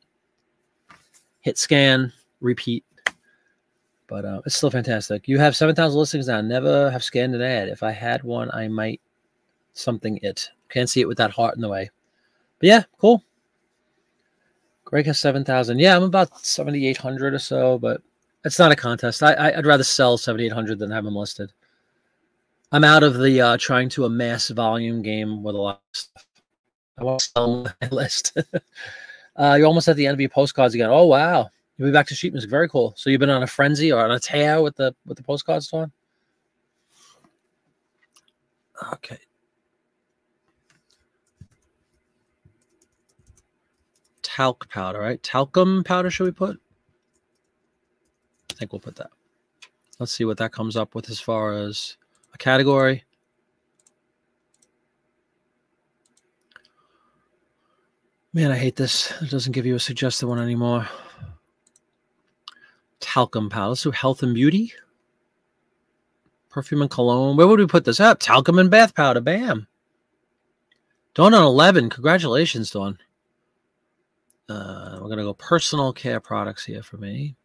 hit scan, repeat. But uh, it's still fantastic. You have 7,000 listings now. Never have scanned an ad. If I had one, I might something it. Can't see it with that heart in the way. But yeah, cool. Greg has 7,000. Yeah, I'm about 7,800 or so, but it's not a contest. I, I would rather sell 7800 than have them listed. I'm out of the uh, trying to amass volume game with a lot of stuff. I won't sell my list. uh, you're almost at the end of your postcards again. Oh wow, you'll be back to sheet music. Very cool. So you've been on a frenzy or on a tear with the with the postcards, Dawn? Okay. Talc powder, right? Talcum powder, should we put? I think we'll put that. Let's see what that comes up with as far as a category. Man, I hate this. It doesn't give you a suggested one anymore. Talcum powder. Do health and beauty. Perfume and cologne. Where would we put this up? Talcum and bath powder. Bam. Dawn on 11. Congratulations, Dawn. Uh, we're going to go personal care products here for me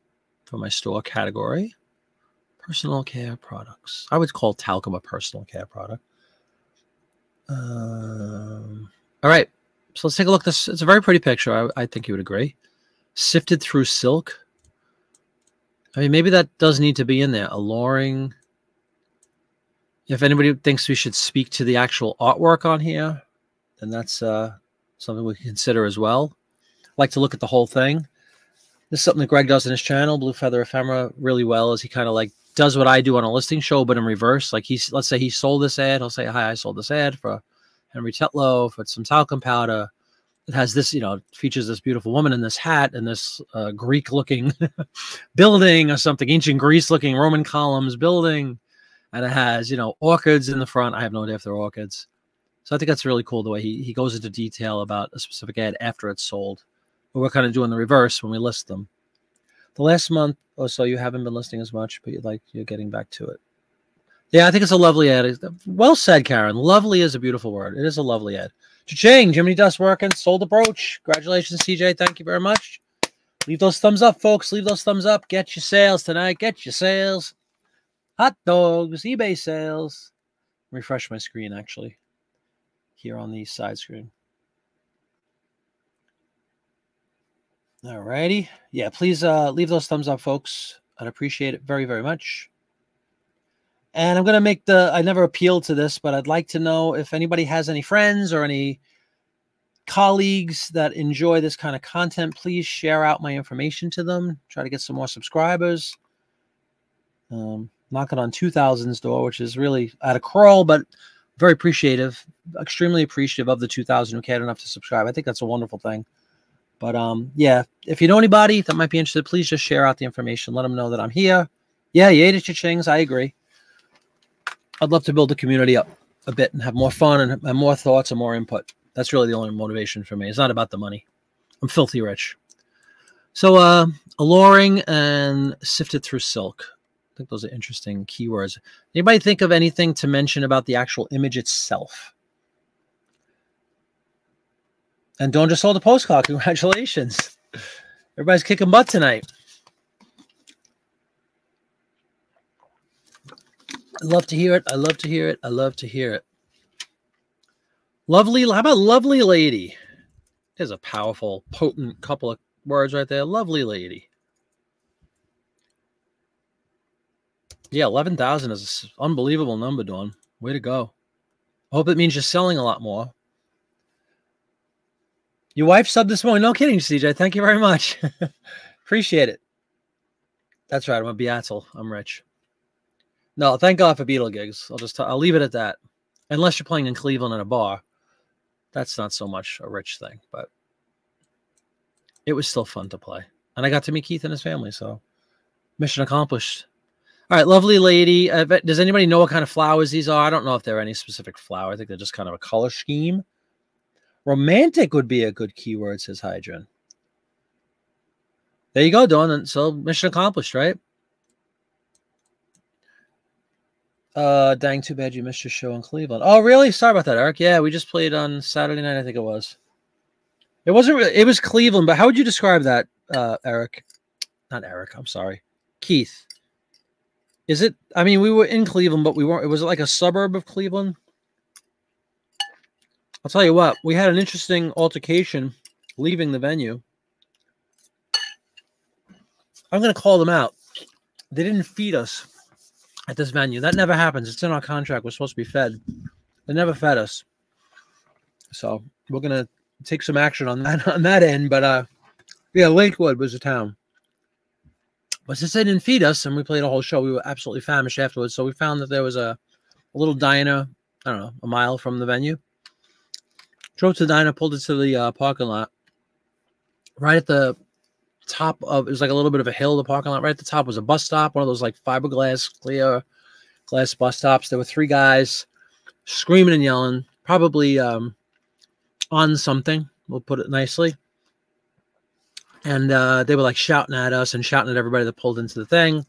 for my store category. Personal care products. I would call talcum a personal care product. Um, all right. so let's take a look. This it's a very pretty picture. I, I think you would agree. Sifted through silk. I mean, maybe that does need to be in there. Alluring. If anybody thinks we should speak to the actual artwork on here, then that's uh, something we consider as well. I like to look at the whole thing. This is something that Greg does in his channel, Blue Feather Ephemera, really well. Is he kind of like does what I do on a listing show, but in reverse. Like he's let's say he sold this ad, he'll say, "Hi, I sold this ad for Henry Tetlow for some talcum powder." It has this, you know, features this beautiful woman in this hat and this uh, Greek-looking building or something, ancient Greece-looking Roman columns building, and it has, you know, orchids in the front. I have no idea if they're orchids. So I think that's really cool the way he, he goes into detail about a specific ad after it's sold. But we're kind of doing the reverse when we list them. The last month or so, you haven't been listing as much, but you like you're getting back to it. Yeah, I think it's a lovely ad. Well said, Karen. Lovely is a beautiful word. It is a lovely ad. Cha-ching, Jiminy Dust working. Sold the brooch. Congratulations, CJ. Thank you very much. Leave those thumbs up, folks. Leave those thumbs up. Get your sales tonight. Get your sales. Hot dogs, eBay sales. Refresh my screen, actually, here on the side screen. All righty. Yeah, please uh, leave those thumbs up, folks. I'd appreciate it very, very much. And I'm going to make the, I never appealed to this, but I'd like to know if anybody has any friends or any colleagues that enjoy this kind of content, please share out my information to them. Try to get some more subscribers. Um, knocking on 2000's door, which is really at a crawl, but very appreciative, extremely appreciative of the 2000 who cared enough to subscribe. I think that's a wonderful thing. But um, yeah, if you know anybody that might be interested, please just share out the information. Let them know that I'm here. Yeah, you ate it, chings. I agree. I'd love to build the community up a bit and have more fun and, and more thoughts and more input. That's really the only motivation for me. It's not about the money. I'm filthy rich. So, uh, alluring and sifted through silk. I think those are interesting keywords. Anybody think of anything to mention about the actual image itself? And Dawn just sold a postcard. Congratulations. Everybody's kicking butt tonight. I love to hear it. I love to hear it. I love to hear it. Lovely. How about lovely lady? There's a powerful, potent couple of words right there. Lovely lady. Yeah, 11,000 is an unbelievable number, Dawn. Way to go. I hope it means you're selling a lot more. Your wife subbed this morning. No kidding, CJ. Thank you very much. Appreciate it. That's right. I'm a Beatle. I'm rich. No, thank God for Beatle gigs. I'll just I'll leave it at that. Unless you're playing in Cleveland in a bar, that's not so much a rich thing, but it was still fun to play. And I got to meet Keith and his family, so mission accomplished. All right, lovely lady. Uh, does anybody know what kind of flowers these are? I don't know if they're any specific flower. I think they're just kind of a color scheme. Romantic would be a good keyword, says Hydron. There you go, Dawn. So mission accomplished, right? Uh, dang, too bad you missed your show in Cleveland. Oh, really? Sorry about that, Eric. Yeah, we just played on Saturday night. I think it was. It wasn't. It was Cleveland, but how would you describe that, uh, Eric? Not Eric. I'm sorry, Keith. Is it? I mean, we were in Cleveland, but we weren't. It was like a suburb of Cleveland. I'll tell you what, we had an interesting altercation leaving the venue. I'm going to call them out. They didn't feed us at this venue. That never happens. It's in our contract. We're supposed to be fed. They never fed us. So we're going to take some action on that on that end. But uh, yeah, Lakewood was a town. But since they didn't feed us and we played a whole show, we were absolutely famished afterwards. So we found that there was a, a little diner, I don't know, a mile from the venue Drove to the diner, pulled into the uh, parking lot. Right at the top of it was like a little bit of a hill. The parking lot right at the top was a bus stop, one of those like fiberglass clear glass bus stops. There were three guys screaming and yelling, probably um, on something. We'll put it nicely. And uh, they were like shouting at us and shouting at everybody that pulled into the thing.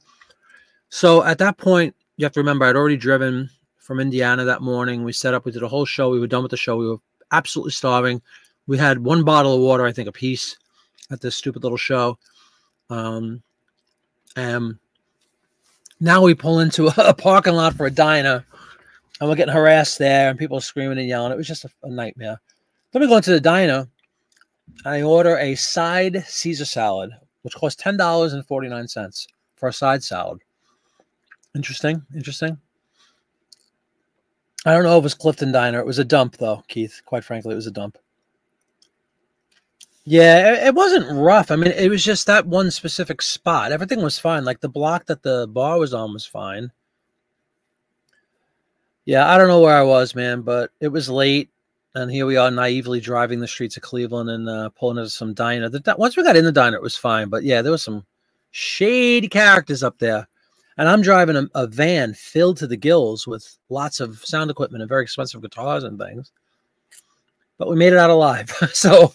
So at that point, you have to remember I'd already driven from Indiana that morning. We set up, we did a whole show. We were done with the show. We were absolutely starving. We had one bottle of water, I think, a piece at this stupid little show. Um, and now we pull into a parking lot for a diner and we're getting harassed there and people are screaming and yelling. It was just a, a nightmare. Let me go into the diner. I order a side Caesar salad, which costs ten dollars and forty nine cents for a side salad. Interesting, interesting. I don't know if it was Clifton Diner. It was a dump, though, Keith. Quite frankly, it was a dump. Yeah, it, wasn't rough. I mean, it was just that one specific spot. Everything was fine. Like the block that the bar was on was fine. Yeah, I don't know where I was, man, but it was late, and here we are naively driving the streets of Cleveland and uh, pulling into some diner. The, once we got in the diner, it was fine, but yeah, there was some shady characters up there, and I'm driving a, a van filled to the gills with lots of sound equipment and very expensive guitars and things. But we made it out alive. so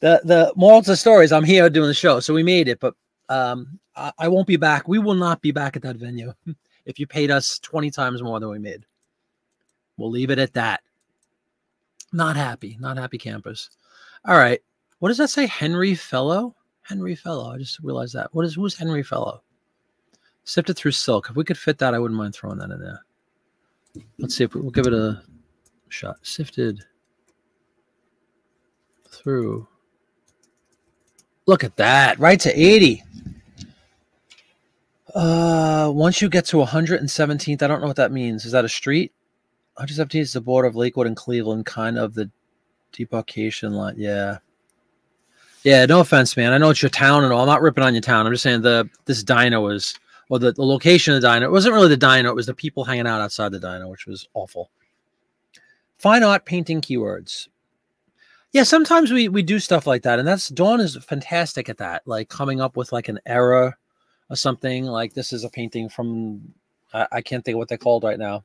the the moral to the story is I'm here doing the show, so we made it. But um, I, I won't be back. We will not be back at that venue if you paid us 20 times more than we made. We'll leave it at that. Not happy, not happy campers. All right. What does that say? Henry Fellow? Henry Fellow. I just realized that. What is who's Henry Fellow? Sifted through silk. If we could fit that, I wouldn't mind throwing that in there. Let's see if we, we'll give it a shot. Sifted through. Look at that. Right to 80. Uh, once you get to 117th, I don't know what that means. Is that a street? 117th is the border of Lakewood and Cleveland, kind of the demarcation line. Yeah. Yeah, no offense, man. I know it's your town and all. I'm not ripping on your town. I'm just saying the this diner was or the, the location of the diner. It wasn't really the diner, it was the people hanging out outside the diner, which was awful. Fine art painting keywords. Yeah, sometimes we we do stuff like that, and that's Dawn is fantastic at that, like coming up with like an error or something. Like this is a painting from I, I can't think of what they're called right now.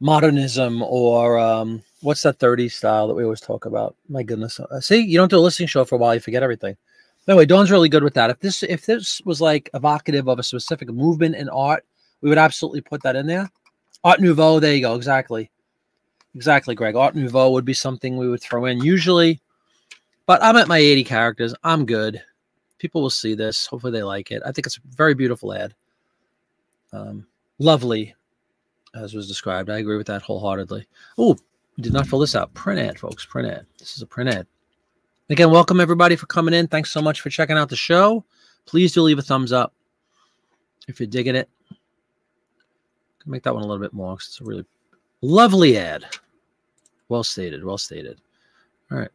Modernism or um, what's that 30s style that we always talk about? My goodness. Uh, see, you don't do a listing show for a while, you forget everything. Anyway, Dawn's really good with that. If this if this was like evocative of a specific movement in art, we would absolutely put that in there. Art Nouveau, there you go, exactly. Exactly, Greg. Art Nouveau would be something we would throw in usually. But I'm at my 80 characters. I'm good. People will see this. Hopefully they like it. I think it's a very beautiful ad. Um, lovely, as was described. I agree with that wholeheartedly. Oh, we did not fill this out. Print ad, folks. Print ad. This is a print ad. Again, welcome everybody for coming in. Thanks so much for checking out the show. Please do leave a thumbs up if you're digging it. Make that one a little bit more it's a really lovely ad. Well stated. Well stated. All right.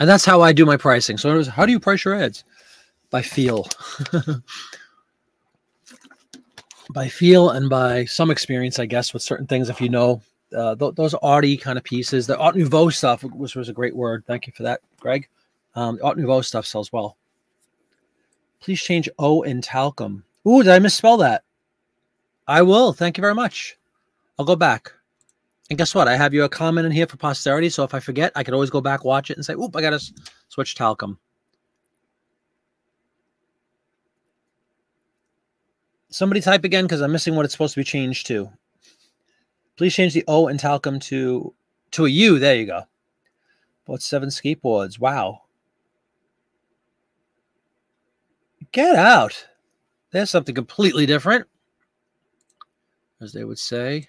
And that's how I do my pricing. So, was, how do you price your ads? By feel. by feel and by some experience, I guess, with certain things. If you know uh, th- those arty kind of pieces, the Art Nouveau stuff, which was a great word. Thank you for that, Greg. Um, Art Nouveau stuff sells well. Please change O in talcum. Ooh, did I misspell that? I will. Thank you very much. I'll go back. And guess what? I have you a comment in here for posterity. So if I forget, I could always go back, watch it, and say, oop, I got to switch talcum. Somebody type again because I'm missing what it's supposed to be changed to. Please change the O in talcum to to a U. There you go. Bought seven skateboards. Wow. Get out. There's something completely different. As they would say.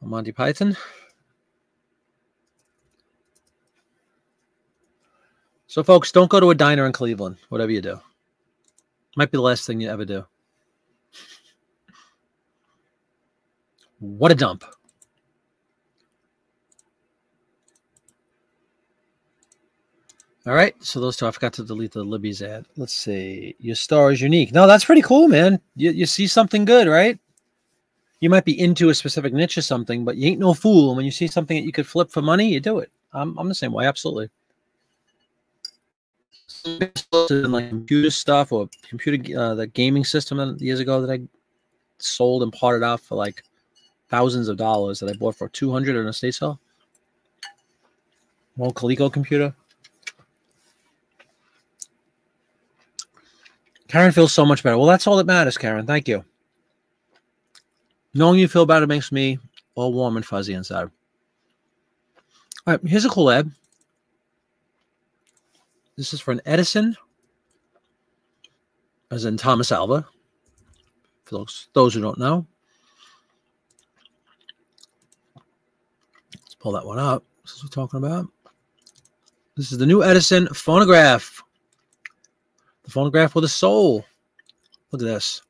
Monty Python. So, folks, don't go to a diner in Cleveland, whatever you do. Might be the last thing you ever do. What a dump. All right, so those two, I forgot to delete the Libby's ad. Let's see. Your star is unique. No, that's pretty cool, man. You, you see something good, right? You might be into a specific niche or something, but you ain't no fool. And when you see something that you could flip for money, you do it. I'm, I'm the same way, absolutely. Like computer stuff or computer, uh, the gaming system years ago that I sold and parted out for like thousands of dollars that I bought for 200 in a state sale. Old Coleco computer. Karen feels so much better. Well, that's all that matters, Karen. Thank you. Knowing you feel better makes me all warm and fuzzy inside. All right, here's a cool ad. This is for an Edison, as in Thomas Alva. For those, those who don't know, let's pull that one up. This is what we're talking about. This is the new Edison phonograph. The phonograph with a soul. Look at this.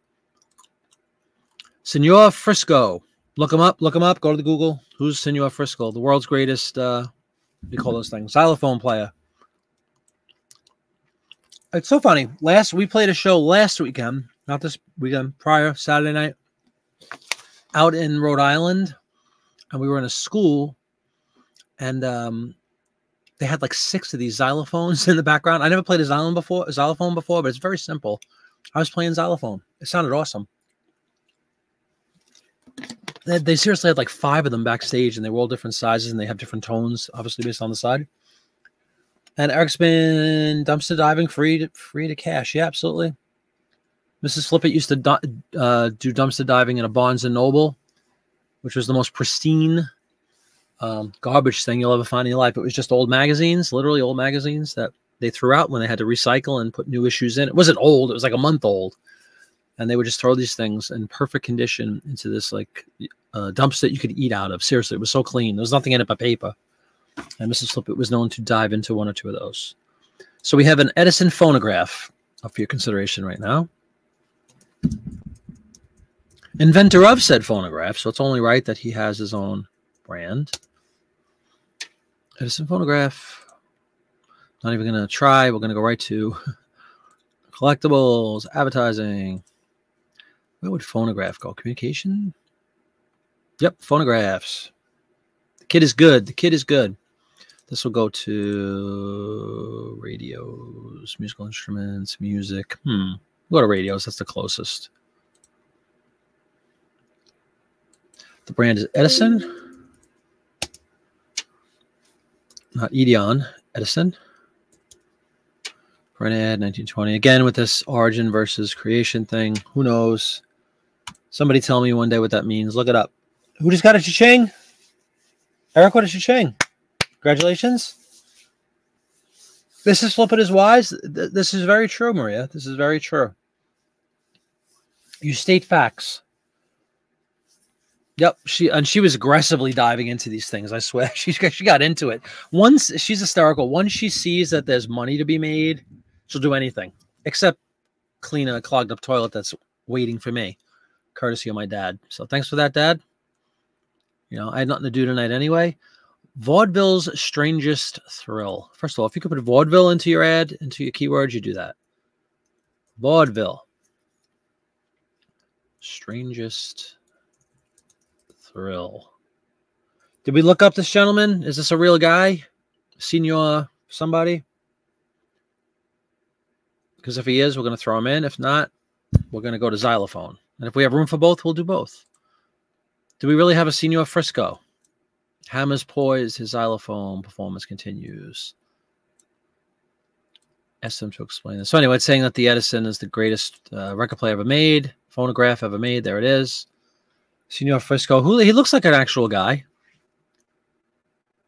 Senor Frisco. Look him up. Look him up. Go to the Google. Who's Senor Frisco? The world's greatest, uh, you call those things? Xylophone player. It's so funny. Last we played a show last weekend, not this weekend, prior Saturday night, out in Rhode Island, and we were in a school, and um, they had like six of these xylophones in the background. I never played a xylophone before, a xylophone before, but it's very simple. I was playing xylophone. It sounded awesome. They, they seriously had like five of them backstage, and they were all different sizes, and they have different tones, obviously based on the side. And Eric's been dumpster diving free to free to cash. Yeah, absolutely. Mrs. Flippett used to du- uh, do dumpster diving in a Barnes and Noble, which was the most pristine um, garbage thing you'll ever find in your life. It was just old magazines, literally old magazines that they threw out when they had to recycle and put new issues in. It wasn't old; it was like a month old, and they would just throw these things in perfect condition into this like uh, dumpster you could eat out of. Seriously, it was so clean. There was nothing in it but paper. And Mrs. Flippett was known to dive into one or two of those. So we have an Edison phonograph up for your consideration right now. Inventor of said phonograph, so it's only right that he has his own brand. Edison phonograph. Not even going to try. We're going to go right to collectibles, advertising. Where would phonograph go? Communication? Yep, phonographs. The kid is good. The kid is good. This will go to radios, musical instruments, music. Hmm. We'll go to radios. That's the closest. The brand is Edison. Uh, Not Edeon, Edison. Printed 1920. Again, with this origin versus creation thing. Who knows? Somebody tell me one day what that means. Look it up. Who just got a cha-ching? Eric, what is cha-ching? Congratulations. This is flipping is wise. This is very true, Maria. This is very true. You state facts. Yep, she and she was aggressively diving into these things. I swear, she she got into it. Once she's hysterical. Once she sees that there's money to be made, she'll do anything except clean a clogged up toilet that's waiting for me, courtesy of my dad. So thanks for that, Dad. You know, I had nothing to do tonight anyway. Vaudeville's strangest thrill. First of all, if you could put vaudeville into your ad, into your keywords, you do that. Vaudeville. Strangest thrill. Did we look up this gentleman? Is this a real guy? Senor somebody? Because if he is, we're going to throw him in. If not, we're going to go to xylophone. And if we have room for both, we'll do both. Do we really have a Senor Frisco? Hammers poised, his xylophone performance continues. Asked him to explain this. So anyway, it's saying that the Edison is the greatest uh, record player ever made, phonograph ever made. There it is. Senor Frisco, who he looks like an actual guy.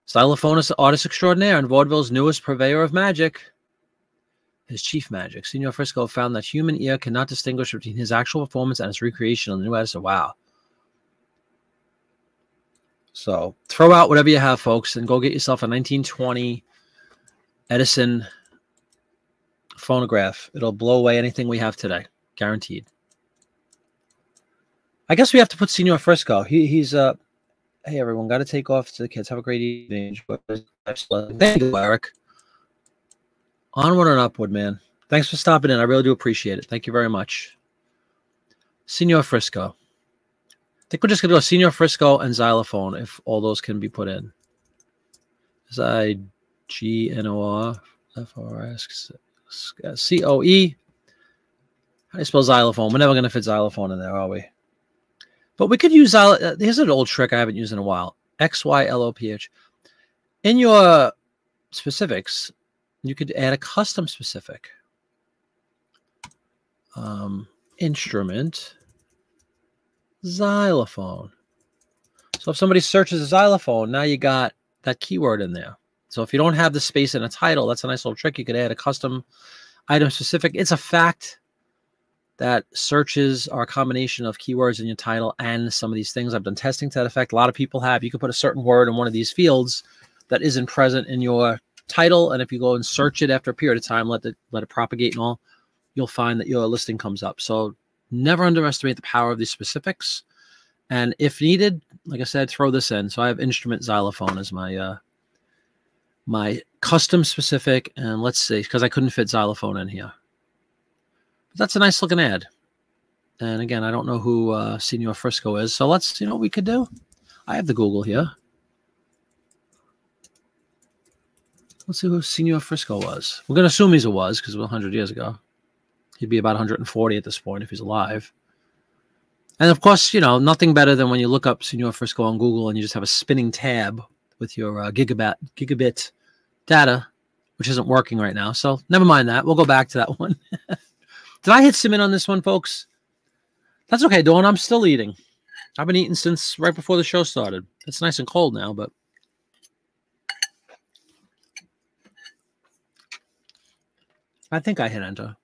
Xylophonist, artist extraordinaire, and vaudeville's newest purveyor of magic. His chief magic. Senor Frisco found that human ear cannot distinguish between his actual performance and his recreation on the new Edison. Wow. So throw out whatever you have, folks, and go get yourself a 1920 Edison phonograph. It'll blow away anything we have today, guaranteed. I guess we have to put Senor Frisco. He, he's uh, hey everyone, got to take off to the kids. Have a great evening. Thank you, Eric. Onward and upward, man. Thanks for stopping in. I really do appreciate it. Thank you very much. Senor Frisco I think we're just gonna go Senor Frisco and xylophone if all those can be put in. Z I G N O R F R S C O E. How do you spell xylophone? We're never gonna fit xylophone in there, are we? But we could use uh, here's an old trick I haven't used in a while. X Y L O P H. In your specifics, you could add a custom specific. Um, instrument xylophone. So if somebody searches a xylophone, now you got that keyword in there. So if you don't have the space in a title, that's a nice little trick. You could add a custom item specific. It's a fact that searches are a combination of keywords in your title and some of these things. I've done testing to that effect. A lot of people have. You can put a certain word in one of these fields that isn't present in your title, and if you go and search it after a period of time, let it let it propagate and all, you'll find that your listing comes up. So never underestimate the power of these specifics. And if needed, like I said, throw this in. So I have instrument xylophone as my uh, my custom specific, and let's see, because I couldn't fit xylophone in here. But that's a nice looking ad. And again, I don't know who uh, Senor Frisco is, so let's you know what we could do. I have the Google here. Let's see who Senor Frisco was. We're gonna assume he's a was because it was 100 years ago. He'd be about 140 at this point if he's alive. And of course, you know, nothing better than when you look up Senor Frisco on Google and you just have a spinning tab with your uh, gigabit gigabit data, which isn't working right now. So never mind that. We'll go back to that one. Did I hit submit on this one, folks? That's okay, Dawn. I'm still eating. I've been eating since right before the show started. It's nice and cold now, but I think I hit enter.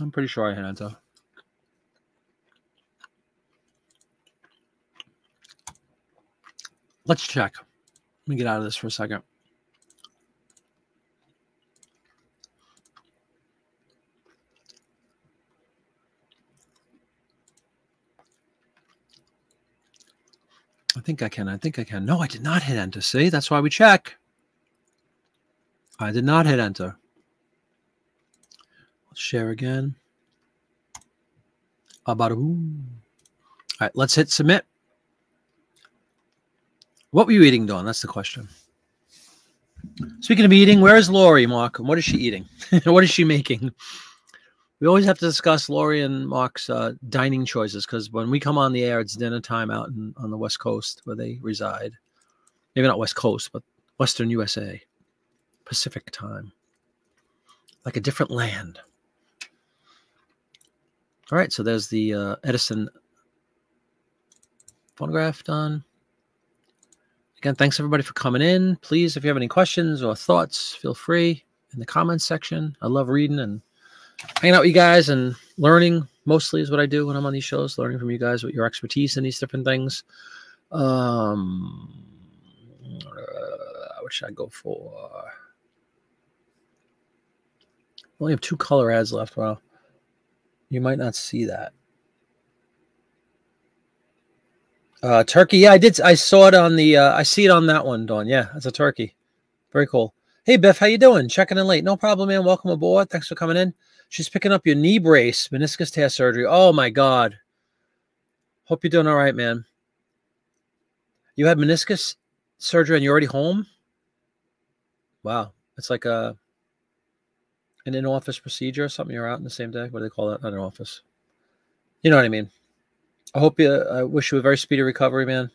I'm pretty sure I hit enter. Let's check. Let me get out of this for a second. I think I can. I think I can. No, I did not hit enter. See, that's why we check. I did not hit enter. Let's share again. About All right, let's hit submit. What were you eating, Dawn? That's the question. Speaking of eating, where is Lori, Mark? What is she eating? what is she making? We always have to discuss Lori and Mark's uh, dining choices because when we come on the air, it's dinner time out in, on the West Coast where they reside. Maybe not West Coast, but Western USA, Pacific time, like a different land. All right, so there's the uh, Edison phonograph done. Again, thanks everybody for coming in. Please, if you have any questions or thoughts, feel free in the comments section. I love reading and hanging out with you guys and learning mostly is what I do when I'm on these shows, learning from you guys with your expertise in these different things. Um, uh, what should I go for? We only have two color ads left. Well, you might not see that. Uh, turkey. Yeah, I did. I saw it on the. Uh, I see it on that one, Dawn. Yeah, it's a turkey. Very cool. Hey, Biff, how you doing? Checking in late. No problem, man. Welcome aboard. Thanks for coming in. She's picking up your knee brace, meniscus tear surgery. Oh my God. Hope you're doing all right, man. You had meniscus surgery and you're already home. Wow, it's like a an in-office procedure or something. You're out in the same day. What do they call that? Not an office. You know what I mean. I hope you. I wish you a very speedy recovery, man.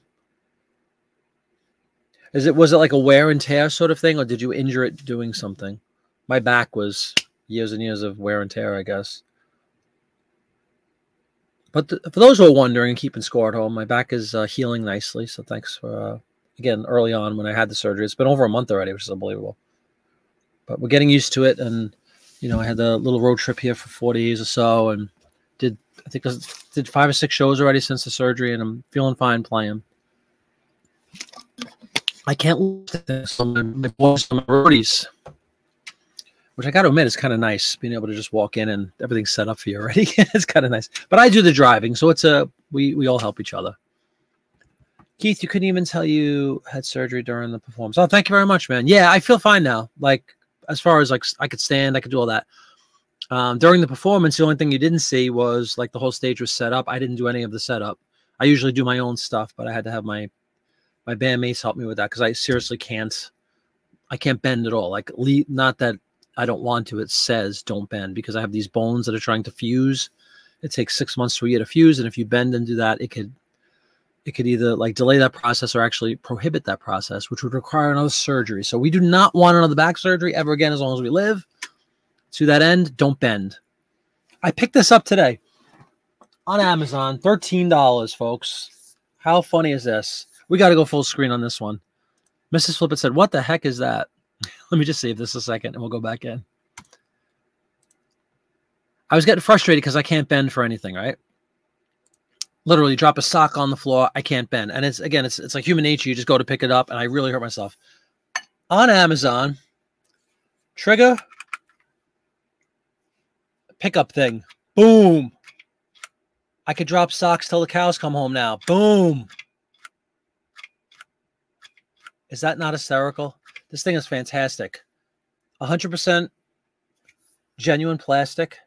Is it was it like a wear and tear sort of thing, or did you injure it doing something? My back was years and years of wear and tear, I guess. But th- for those who are wondering and keeping score at home, my back is uh, healing nicely. So thanks for uh, again early on when I had the surgery. It's been over a month already, which is unbelievable. But we're getting used to it, and you know, I had the little road trip here for 40 days or so, and did I think did five or six shows already since the surgery, and I'm feeling fine playing. I can't look at this my boys, my roadies, which I got to admit is kind of nice being able to just walk in and everything's set up for you already. it's kind of nice. But I do the driving, so it's a we we all help each other. Keith, you couldn't even tell you had surgery during the performance. Oh, thank you very much, man. Yeah, I feel fine now. Like as far as like I could stand, I could do all that. Um, during the performance, the only thing you didn't see was like the whole stage was set up. I didn't do any of the setup. I usually do my own stuff, but I had to have my my bandmates help me with that because I seriously can't. I can't bend at all. Like, not that I don't want to. It says don't bend because I have these bones that are trying to fuse. It takes six months to a to fuse, and if you bend and do that, it could it could either like delay that process or actually prohibit that process, which would require another surgery. So we do not want another back surgery ever again as long as we live. To that end, don't bend. I picked this up today on Amazon, $13, folks. How funny is this? We got to go full screen on this one. Mrs. Flippett said, What the heck is that? Let me just save this a second and we'll go back in. I was getting frustrated because I can't bend for anything, right? Literally drop a sock on the floor, I can't bend. And it's again, it's it's like human nature. You just go to pick it up, and I really hurt myself. on Amazon. Trigger pickup thing. Boom. I could drop socks till the cows come home now. Boom. Is that not hysterical? This thing is fantastic. 100% genuine plastic.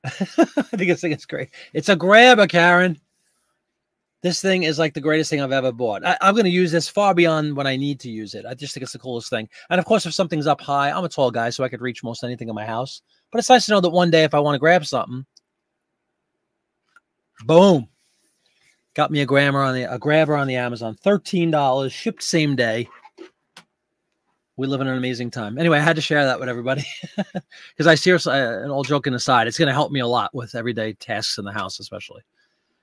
I think this thing is great. It's a grabber, Karen. This thing is like the greatest thing I've ever bought. I, am going to use this far beyond when I need to use it. I just think it's the coolest thing. And of course, if something's up high, I'm a tall guy, so I could reach most anything in my house. But it's nice to know that one day, if I want to grab something, boom, got me a grabber on the a grabber on the Amazon. Thirteen dollars, shipped same day. We live in an amazing time. Anyway, I had to share that with everybody because I seriously, and all joking aside, it's going to help me a lot with everyday tasks in the house, especially.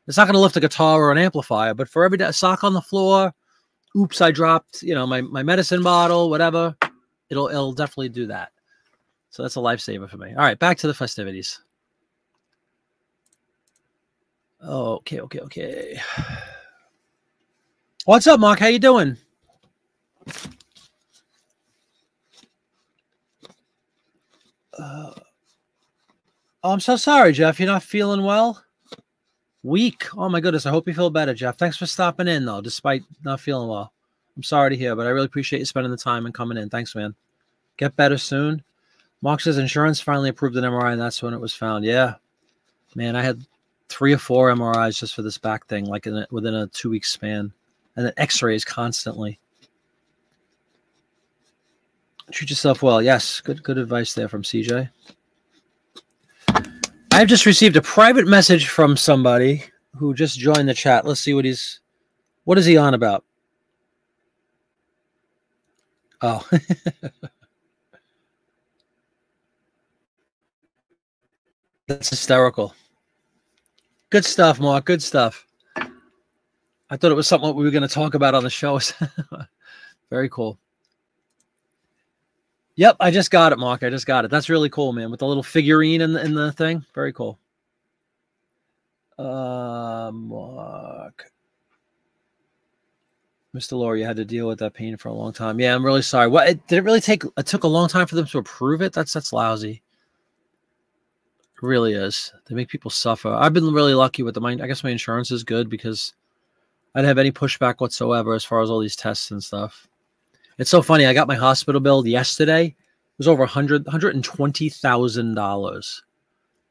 It's not going to lift a guitar or an amplifier, but for every day, sock on the floor, oops, I dropped, you know, my, my medicine bottle, whatever, it'll it'll definitely do that. So that's a lifesaver for me. All right, back to the festivities. Okay, okay, okay. What's up, Mark? How you doing? Uh, oh, I'm so sorry, Jeff. You're not feeling well Weak. Oh my goodness. I hope you feel better, Jeff. Thanks for stopping in though, despite not feeling well. I'm sorry to hear, but I really appreciate you spending the time and coming in. Thanks, man. Get better soon. Mark says insurance finally approved an MRI, and that's when it was found. Yeah, man, I had three or four MRIs just for this back thing, like in a, within a two week span, and then X-rays constantly. Treat yourself well. Yes, good good advice there from CJ. I've just received a private message from somebody who just joined the chat. Let's see what he's what is he on about? Oh. That's hysterical. Good stuff, Mark. Good stuff. I thought it was something we were going to talk about on the show. Very cool. Yep, I just got it, Mark. I just got it. That's really cool, man. With the little figurine in the, in the thing. Very cool. Uh, Mark. Mr. Laura, you had to deal with that pain for a long time. Yeah, I'm really sorry. What it, did it really take? It took a long time for them to approve it. That's that's lousy. Really is. They make people suffer. I've been really lucky with the my. I guess my insurance is good because I didn't have any pushback whatsoever as far as all these tests and stuff. It's so funny. I got my hospital bill yesterday. It was over 100 $120,000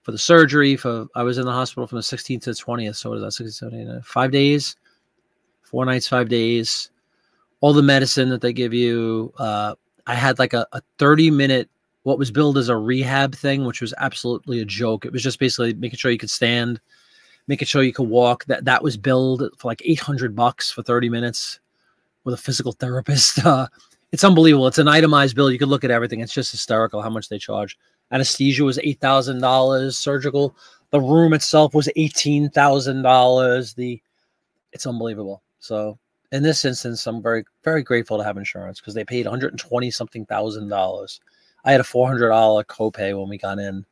for the surgery. For I was in the hospital from the 16th to the 20th. So what is that? 16, 17, five days, four nights, five days. All the medicine that they give you. Uh, I had like a, a 30 minute what was billed as a rehab thing, which was absolutely a joke. It was just basically making sure you could stand, making sure you could walk. That that was billed for like 800 bucks for 30 minutes with a physical therapist. Uh, it's unbelievable. It's an itemized bill. You could look at everything. It's just hysterical how much they charge. Anesthesia was eight thousand dollars. Surgical, the room itself was eighteen thousand dollars. The, it's unbelievable. So in this instance, I'm very very grateful to have insurance because they paid 120 something thousand dollars. I had a four hundred dollar copay when we got in,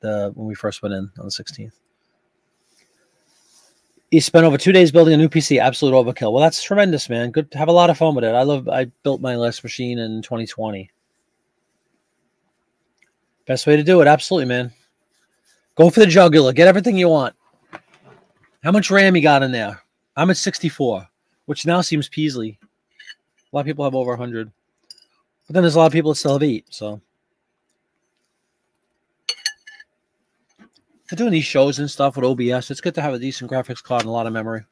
the when we first went in on the 16th. He spent over two days building a new PC. Absolute overkill. Well, that's tremendous, man. Good. Have a lot of fun with it. I love. I built my last machine in 2020. Best way to do it. Absolutely, man. Go for the jugular. Get everything you want. How much RAM you got in there? I'm at 64, which now seems Peasly. A lot of people have over 100. But then there's a lot of people that still have eight. So for doing these shows and stuff with OBS, it's good to have a decent graphics card and a lot of memory.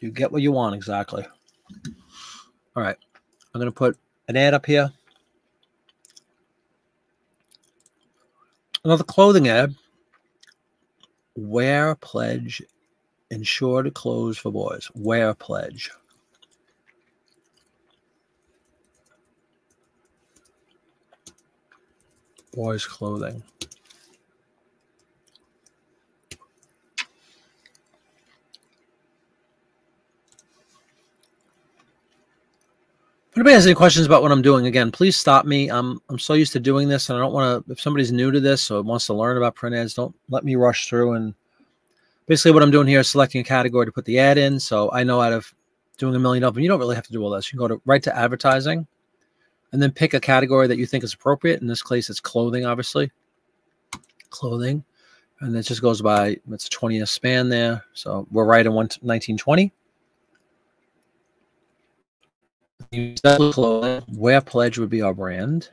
You get what you want exactly. All right. I'm going to put an ad up here. Another clothing ad. Wear pledge insured clothes for boys. Wear pledge. Boys' clothing. If anybody has any questions about what I'm doing, again, please stop me. I'm I'm so used to doing this, and I don't want to. If somebody's new to this or wants to learn about print ads, don't let me rush through and basically what I'm doing here is selecting a category to put the ad in. So I know out of doing a million of them, you don't really have to do all this. You can go to right to advertising and then pick a category that you think is appropriate. In this case, it's clothing, obviously. Clothing. And it just goes by, it's a 20 year span there. So we're right in 1920. Clothing. Wear Pledge would be our brand.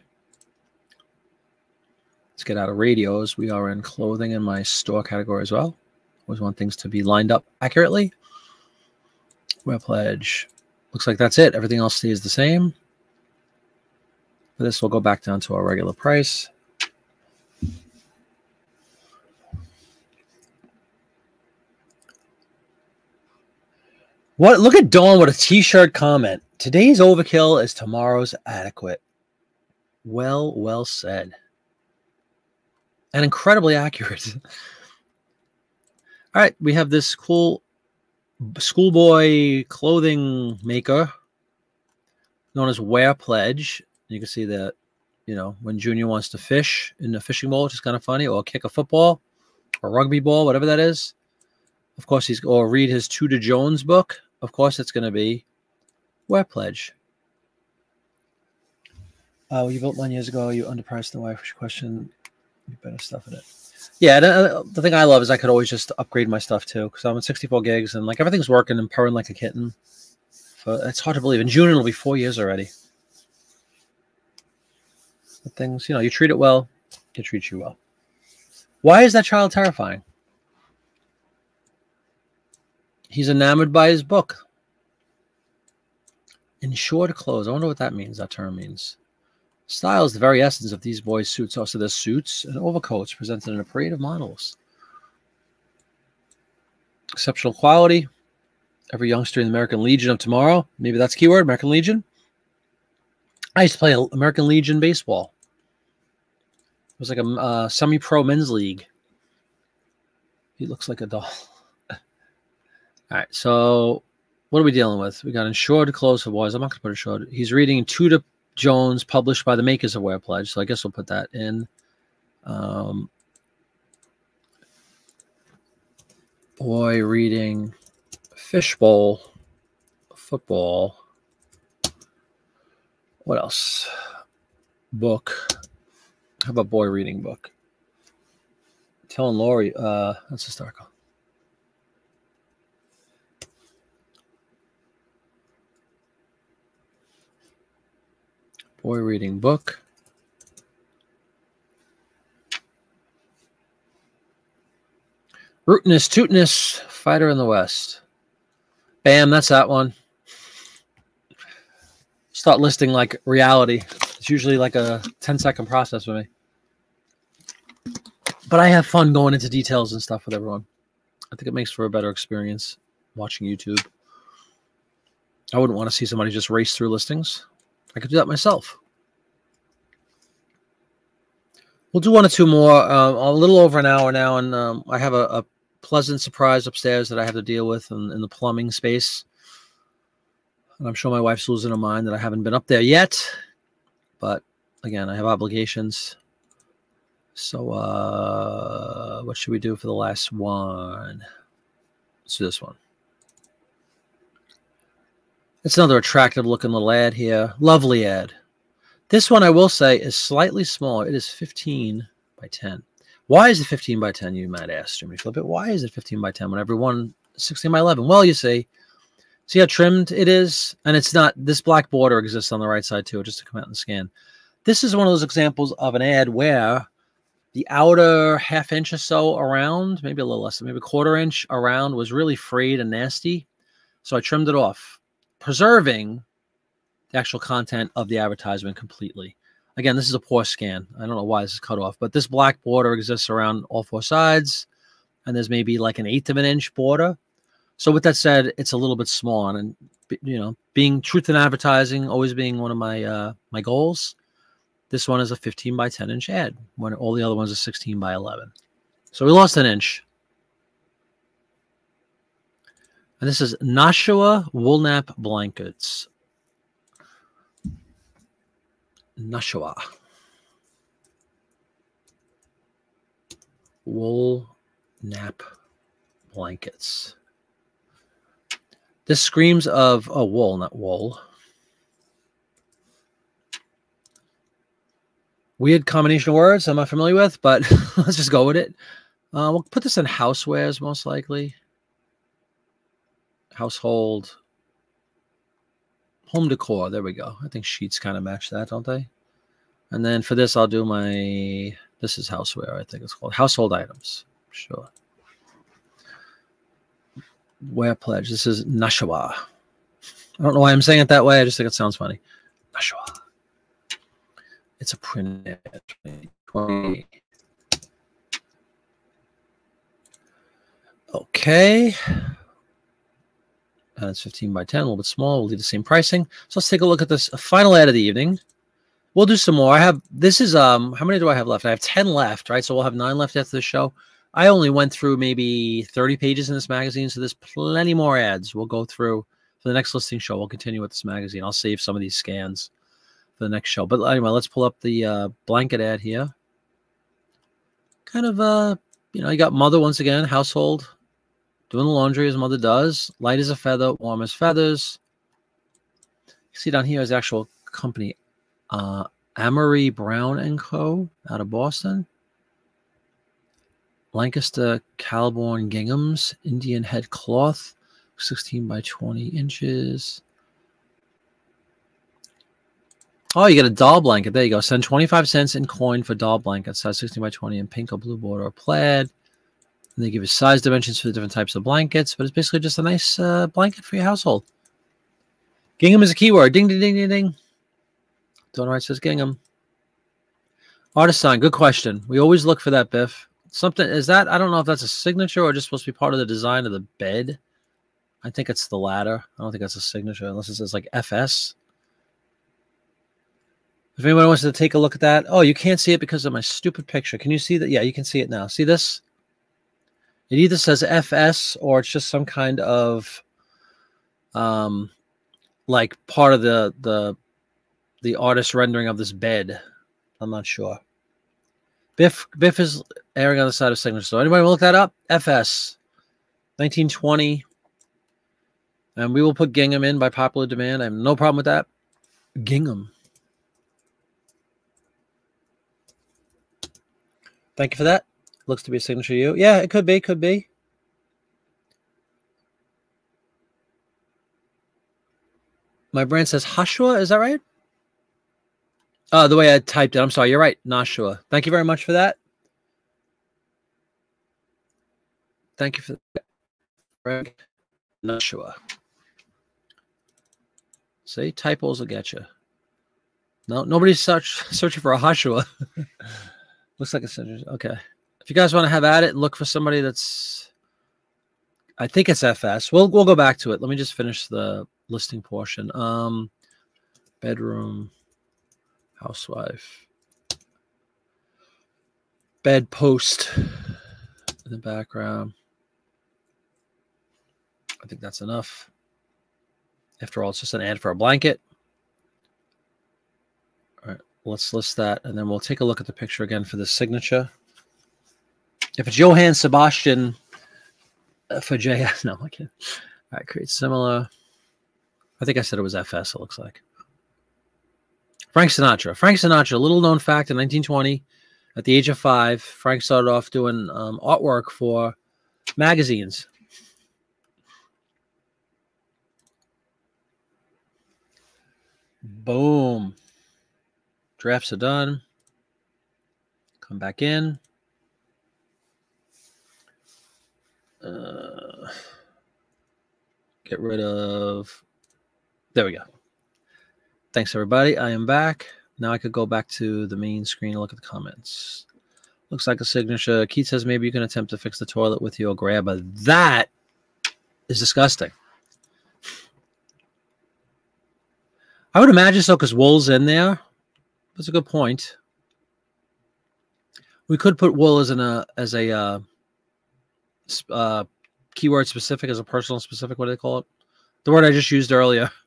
Let's get out of radios. We are in clothing in my store category as well. Always want things to be lined up accurately. Wear Pledge. Looks like that's it. Everything else stays the same. This, we'll go back down to our regular price. What? Look at Dawn with a t-shirt comment. Today's overkill is tomorrow's adequate. Well, well said. And incredibly accurate. All right, we have this cool schoolboy clothing maker known as Wear Pledge. You can see that, you know, when Junior wants to fish in the fishing bowl, which is kind of funny, or kick a football or rugby ball, whatever that is. Of course, he's or read his Tudor Jones book. Of course, it's going to be Wear Pledge. Uh, you built one years ago. You underpriced the wife. Question: You better stuff in it. Yeah, the, the thing I love is I could always just upgrade my stuff too because I'm at 64 gigs and like everything's working and purring like a kitten. So it's hard to believe. In June it'll be four years already. But things, you know, you treat it well, it treats you well. Why is that child terrifying? He's enamored by his book. Insured clothes. I wonder what that means. That term means. Style is the very essence of these boys' suits. Also, their suits and overcoats presented in a parade of models. Exceptional quality. Every youngster in the American Legion of tomorrow. Maybe that's a keyword, American Legion. I used to play American Legion baseball. Was like a uh, semi-pro men's league. He looks like a doll. All right, so what are we dealing with? We got insured clothes for boys. I'm not going to put insured. He's reading Tudor Jones, published by the makers of Wear Pledge. So I guess we'll put that in. Um, boy reading Fishbowl football. What else? Book. How about boy reading book? Telling Lori, uh, that's historical. Boy reading book. Rootinous, tootinous, fighter in the West. Bam, that's that one. Start listing like reality. It's usually like a 10 second process for me. But I have fun going into details and stuff with everyone. I think it makes for a better experience watching YouTube. I wouldn't want to see somebody just race through listings. I could do that myself. We'll do one or two more. Uh, a little over an hour now, and um, I have a, a, pleasant surprise upstairs that I have to deal with in, in, the plumbing space. And I'm sure my wife's losing her mind that I haven't been up there yet. But again, I have obligations. So, uh, what should we do for the last one? Let's do this one. It's another attractive looking little ad here. Lovely ad. This one I will say is slightly smaller. It is 15 by 10. Why is it 15 by 10, you might ask, Jiminy Flip Why is it 15 by 10 when everyone 16 by 11? Well, you see, see how trimmed it is? And it's not, this black border exists on the right side too, just to come out and scan. This is one of those examples of an ad where the outer half inch or so around, maybe a little less, maybe a quarter inch around was really frayed and nasty. So I trimmed it off preserving the actual content of the advertisement completely. Again, this is a poor scan. I don't know why this is cut off, but this black border exists around all four sides, and there's maybe like an eighth of an inch border. So with that said, it's a little bit small, and you know, being truth in advertising always being one of my uh, my goals. This one is a 15 by 10 inch ad, when all the other ones are 16 by 11. So we lost an inch. And this is Nashua Woolnap Blankets. Nashua. Wool nap blankets. This screams of a wool, not wool. Weird combination of words I'm not familiar with, but let's just go with it. Uh, we'll put this in housewares most likely. Household. Home decor. There we go. I think sheets kind of match that, don't they? And then for this, I'll do my, this is houseware, I think it's called. Household items. Sure. Wear pledge. This is Nashua. I don't know why I'm saying it that way. I just think it sounds funny. Nashua. It's a print. 20. Okay. And it's 15 by 10, a little bit small. We'll do the same pricing. So let's take a look at this final ad of the evening. We'll do some more. I have this is um how many do I have left? I have 10 left, right? So we'll have nine left after the show. I only went through maybe 30 pages in this magazine, so there's plenty more ads. We'll go through for the next listing show. We'll continue with this magazine. I'll save some of these scans for the next show. But anyway, let's pull up the uh, blanket ad here. Kind of uh, you know, you got mother once again, household, doing the laundry as mother does. Light as a feather, warm as feathers. You see down here is actual company uh, Amory Browne and Co. out of Boston. Lancaster Calborn Ginghams, Indian head cloth, 16 by 20 inches. Oh, you get a doll blanket. There you go. Send 25 cents in coin for doll blankets, size 16 by 20 in pink or blue border or plaid. And they give you size dimensions for the different types of blankets, but it's basically just a nice uh, blanket for your household. Gingham is a keyword. Ding, ding, ding, ding, ding. It says gingham. Artist sign. Good question. We always look for that, Biff. Something is that I don't know if that's a signature or just supposed to be part of the design of the bed. I think it's the latter. I don't think that's a signature unless it says like FS. If anyone wants to take a look at that, oh, you can't see it because of my stupid picture. Can you see that? Yeah, you can see it now. See this? It either says FS or it's just some kind of um like part of the the the artist rendering of this bed. I'm not sure. Biff Biff is airing on the side of signature. So anybody look that up? FS 1920. And we will put Gingham in by popular demand. I have no problem with that. Gingham. Thank you for that. Looks to be a signature you. Yeah, it could be, could be. My brand says Hashua, is that right? Uh, the way I typed it. I'm sorry. You're right. Nashua. Thank you very much for that. Thank you for that. Nashua. See, typos will get you. No, nobody's search, searching for a Hashua. Looks like it's okay. If you guys want to have at it, and look for somebody that's. I think it's FS. We'll we'll go back to it. Let me just finish the listing portion. Um, bedroom housewife, bedpost in the background. I think that's enough. After all, it's just an ad for a blanket. All right, let's list that, and then we'll take a look at the picture again for the signature. If it's Johann Sebastian uh, for JS, no, I can't. All right, create similar. I think I said it was FS, it looks like. Frank Sinatra. Frank Sinatra, little known fact in 1920, at the age of five, Frank started off doing um, artwork for magazines. Boom. Drafts are done. Come back in. Uh, get rid of. There we go. Thanks, everybody. I am back. Now I could go back to the main screen and look at the comments. Looks like a signature. Keith says maybe you can attempt to fix the toilet with your grabber. That is disgusting. I would imagine so because wool's in there. That's a good point. We could put wool as an a as a uh, uh, keyword specific as a personal specific. What do they call it? The word I just used earlier.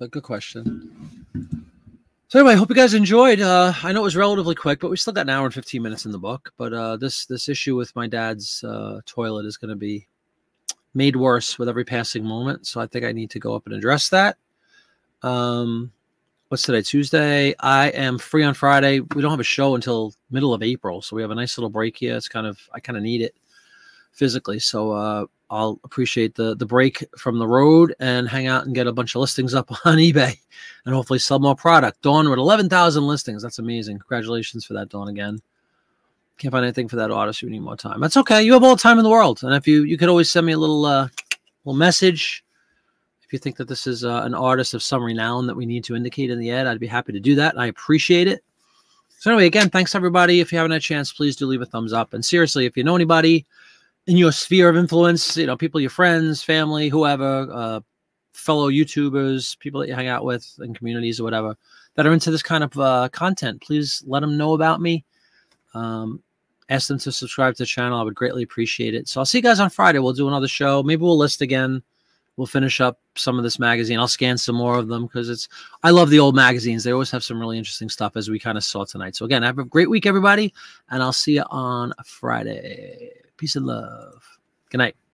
But good question. So anyway, I hope you guys enjoyed. Uh, I know it was relatively quick, but we still got an hour and 15 minutes in the book. But uh, this this issue with my dad's uh, toilet is going to be made worse with every passing moment. So I think I need to go up and address that. Um, what's today? Tuesday. I am free on Friday. We don't have a show until middle of April, so we have a nice little break here. It's kind of I kind of need it physically, so uh, I'll appreciate the the break from the road and hang out and get a bunch of listings up on eBay and hopefully sell more product. Dawn with eleven thousand listings. That's amazing. Congratulations for that, Dawn. Again. Can't find anything for that artist. You need more time. That's okay. You have all the time in the world, and if you you could always send me a little uh, little message if you think that this is uh, an artist of some renown that we need to indicate in the ad, I'd be happy to do that. I appreciate it. So anyway, again, thanks everybody. If you haven't had a chance, please do leave a thumbs up. And seriously, if you know anybody in your sphere of influence, you know, people, your friends, family, whoever, uh, fellow YouTubers, people that you hang out with in communities or whatever, that are into this kind of uh, content, please let them know about me. Um, ask them to subscribe to the channel. I would greatly appreciate it. So I'll see you guys on Friday. We'll do another show. Maybe we'll list again we'll finish up some of this magazine. I'll scan some more of them because it's I love the old magazines. They always have some really interesting stuff as we kind of saw tonight. So again, have a great week, everybody, and I'll see you on Friday. Peace and love. Good night.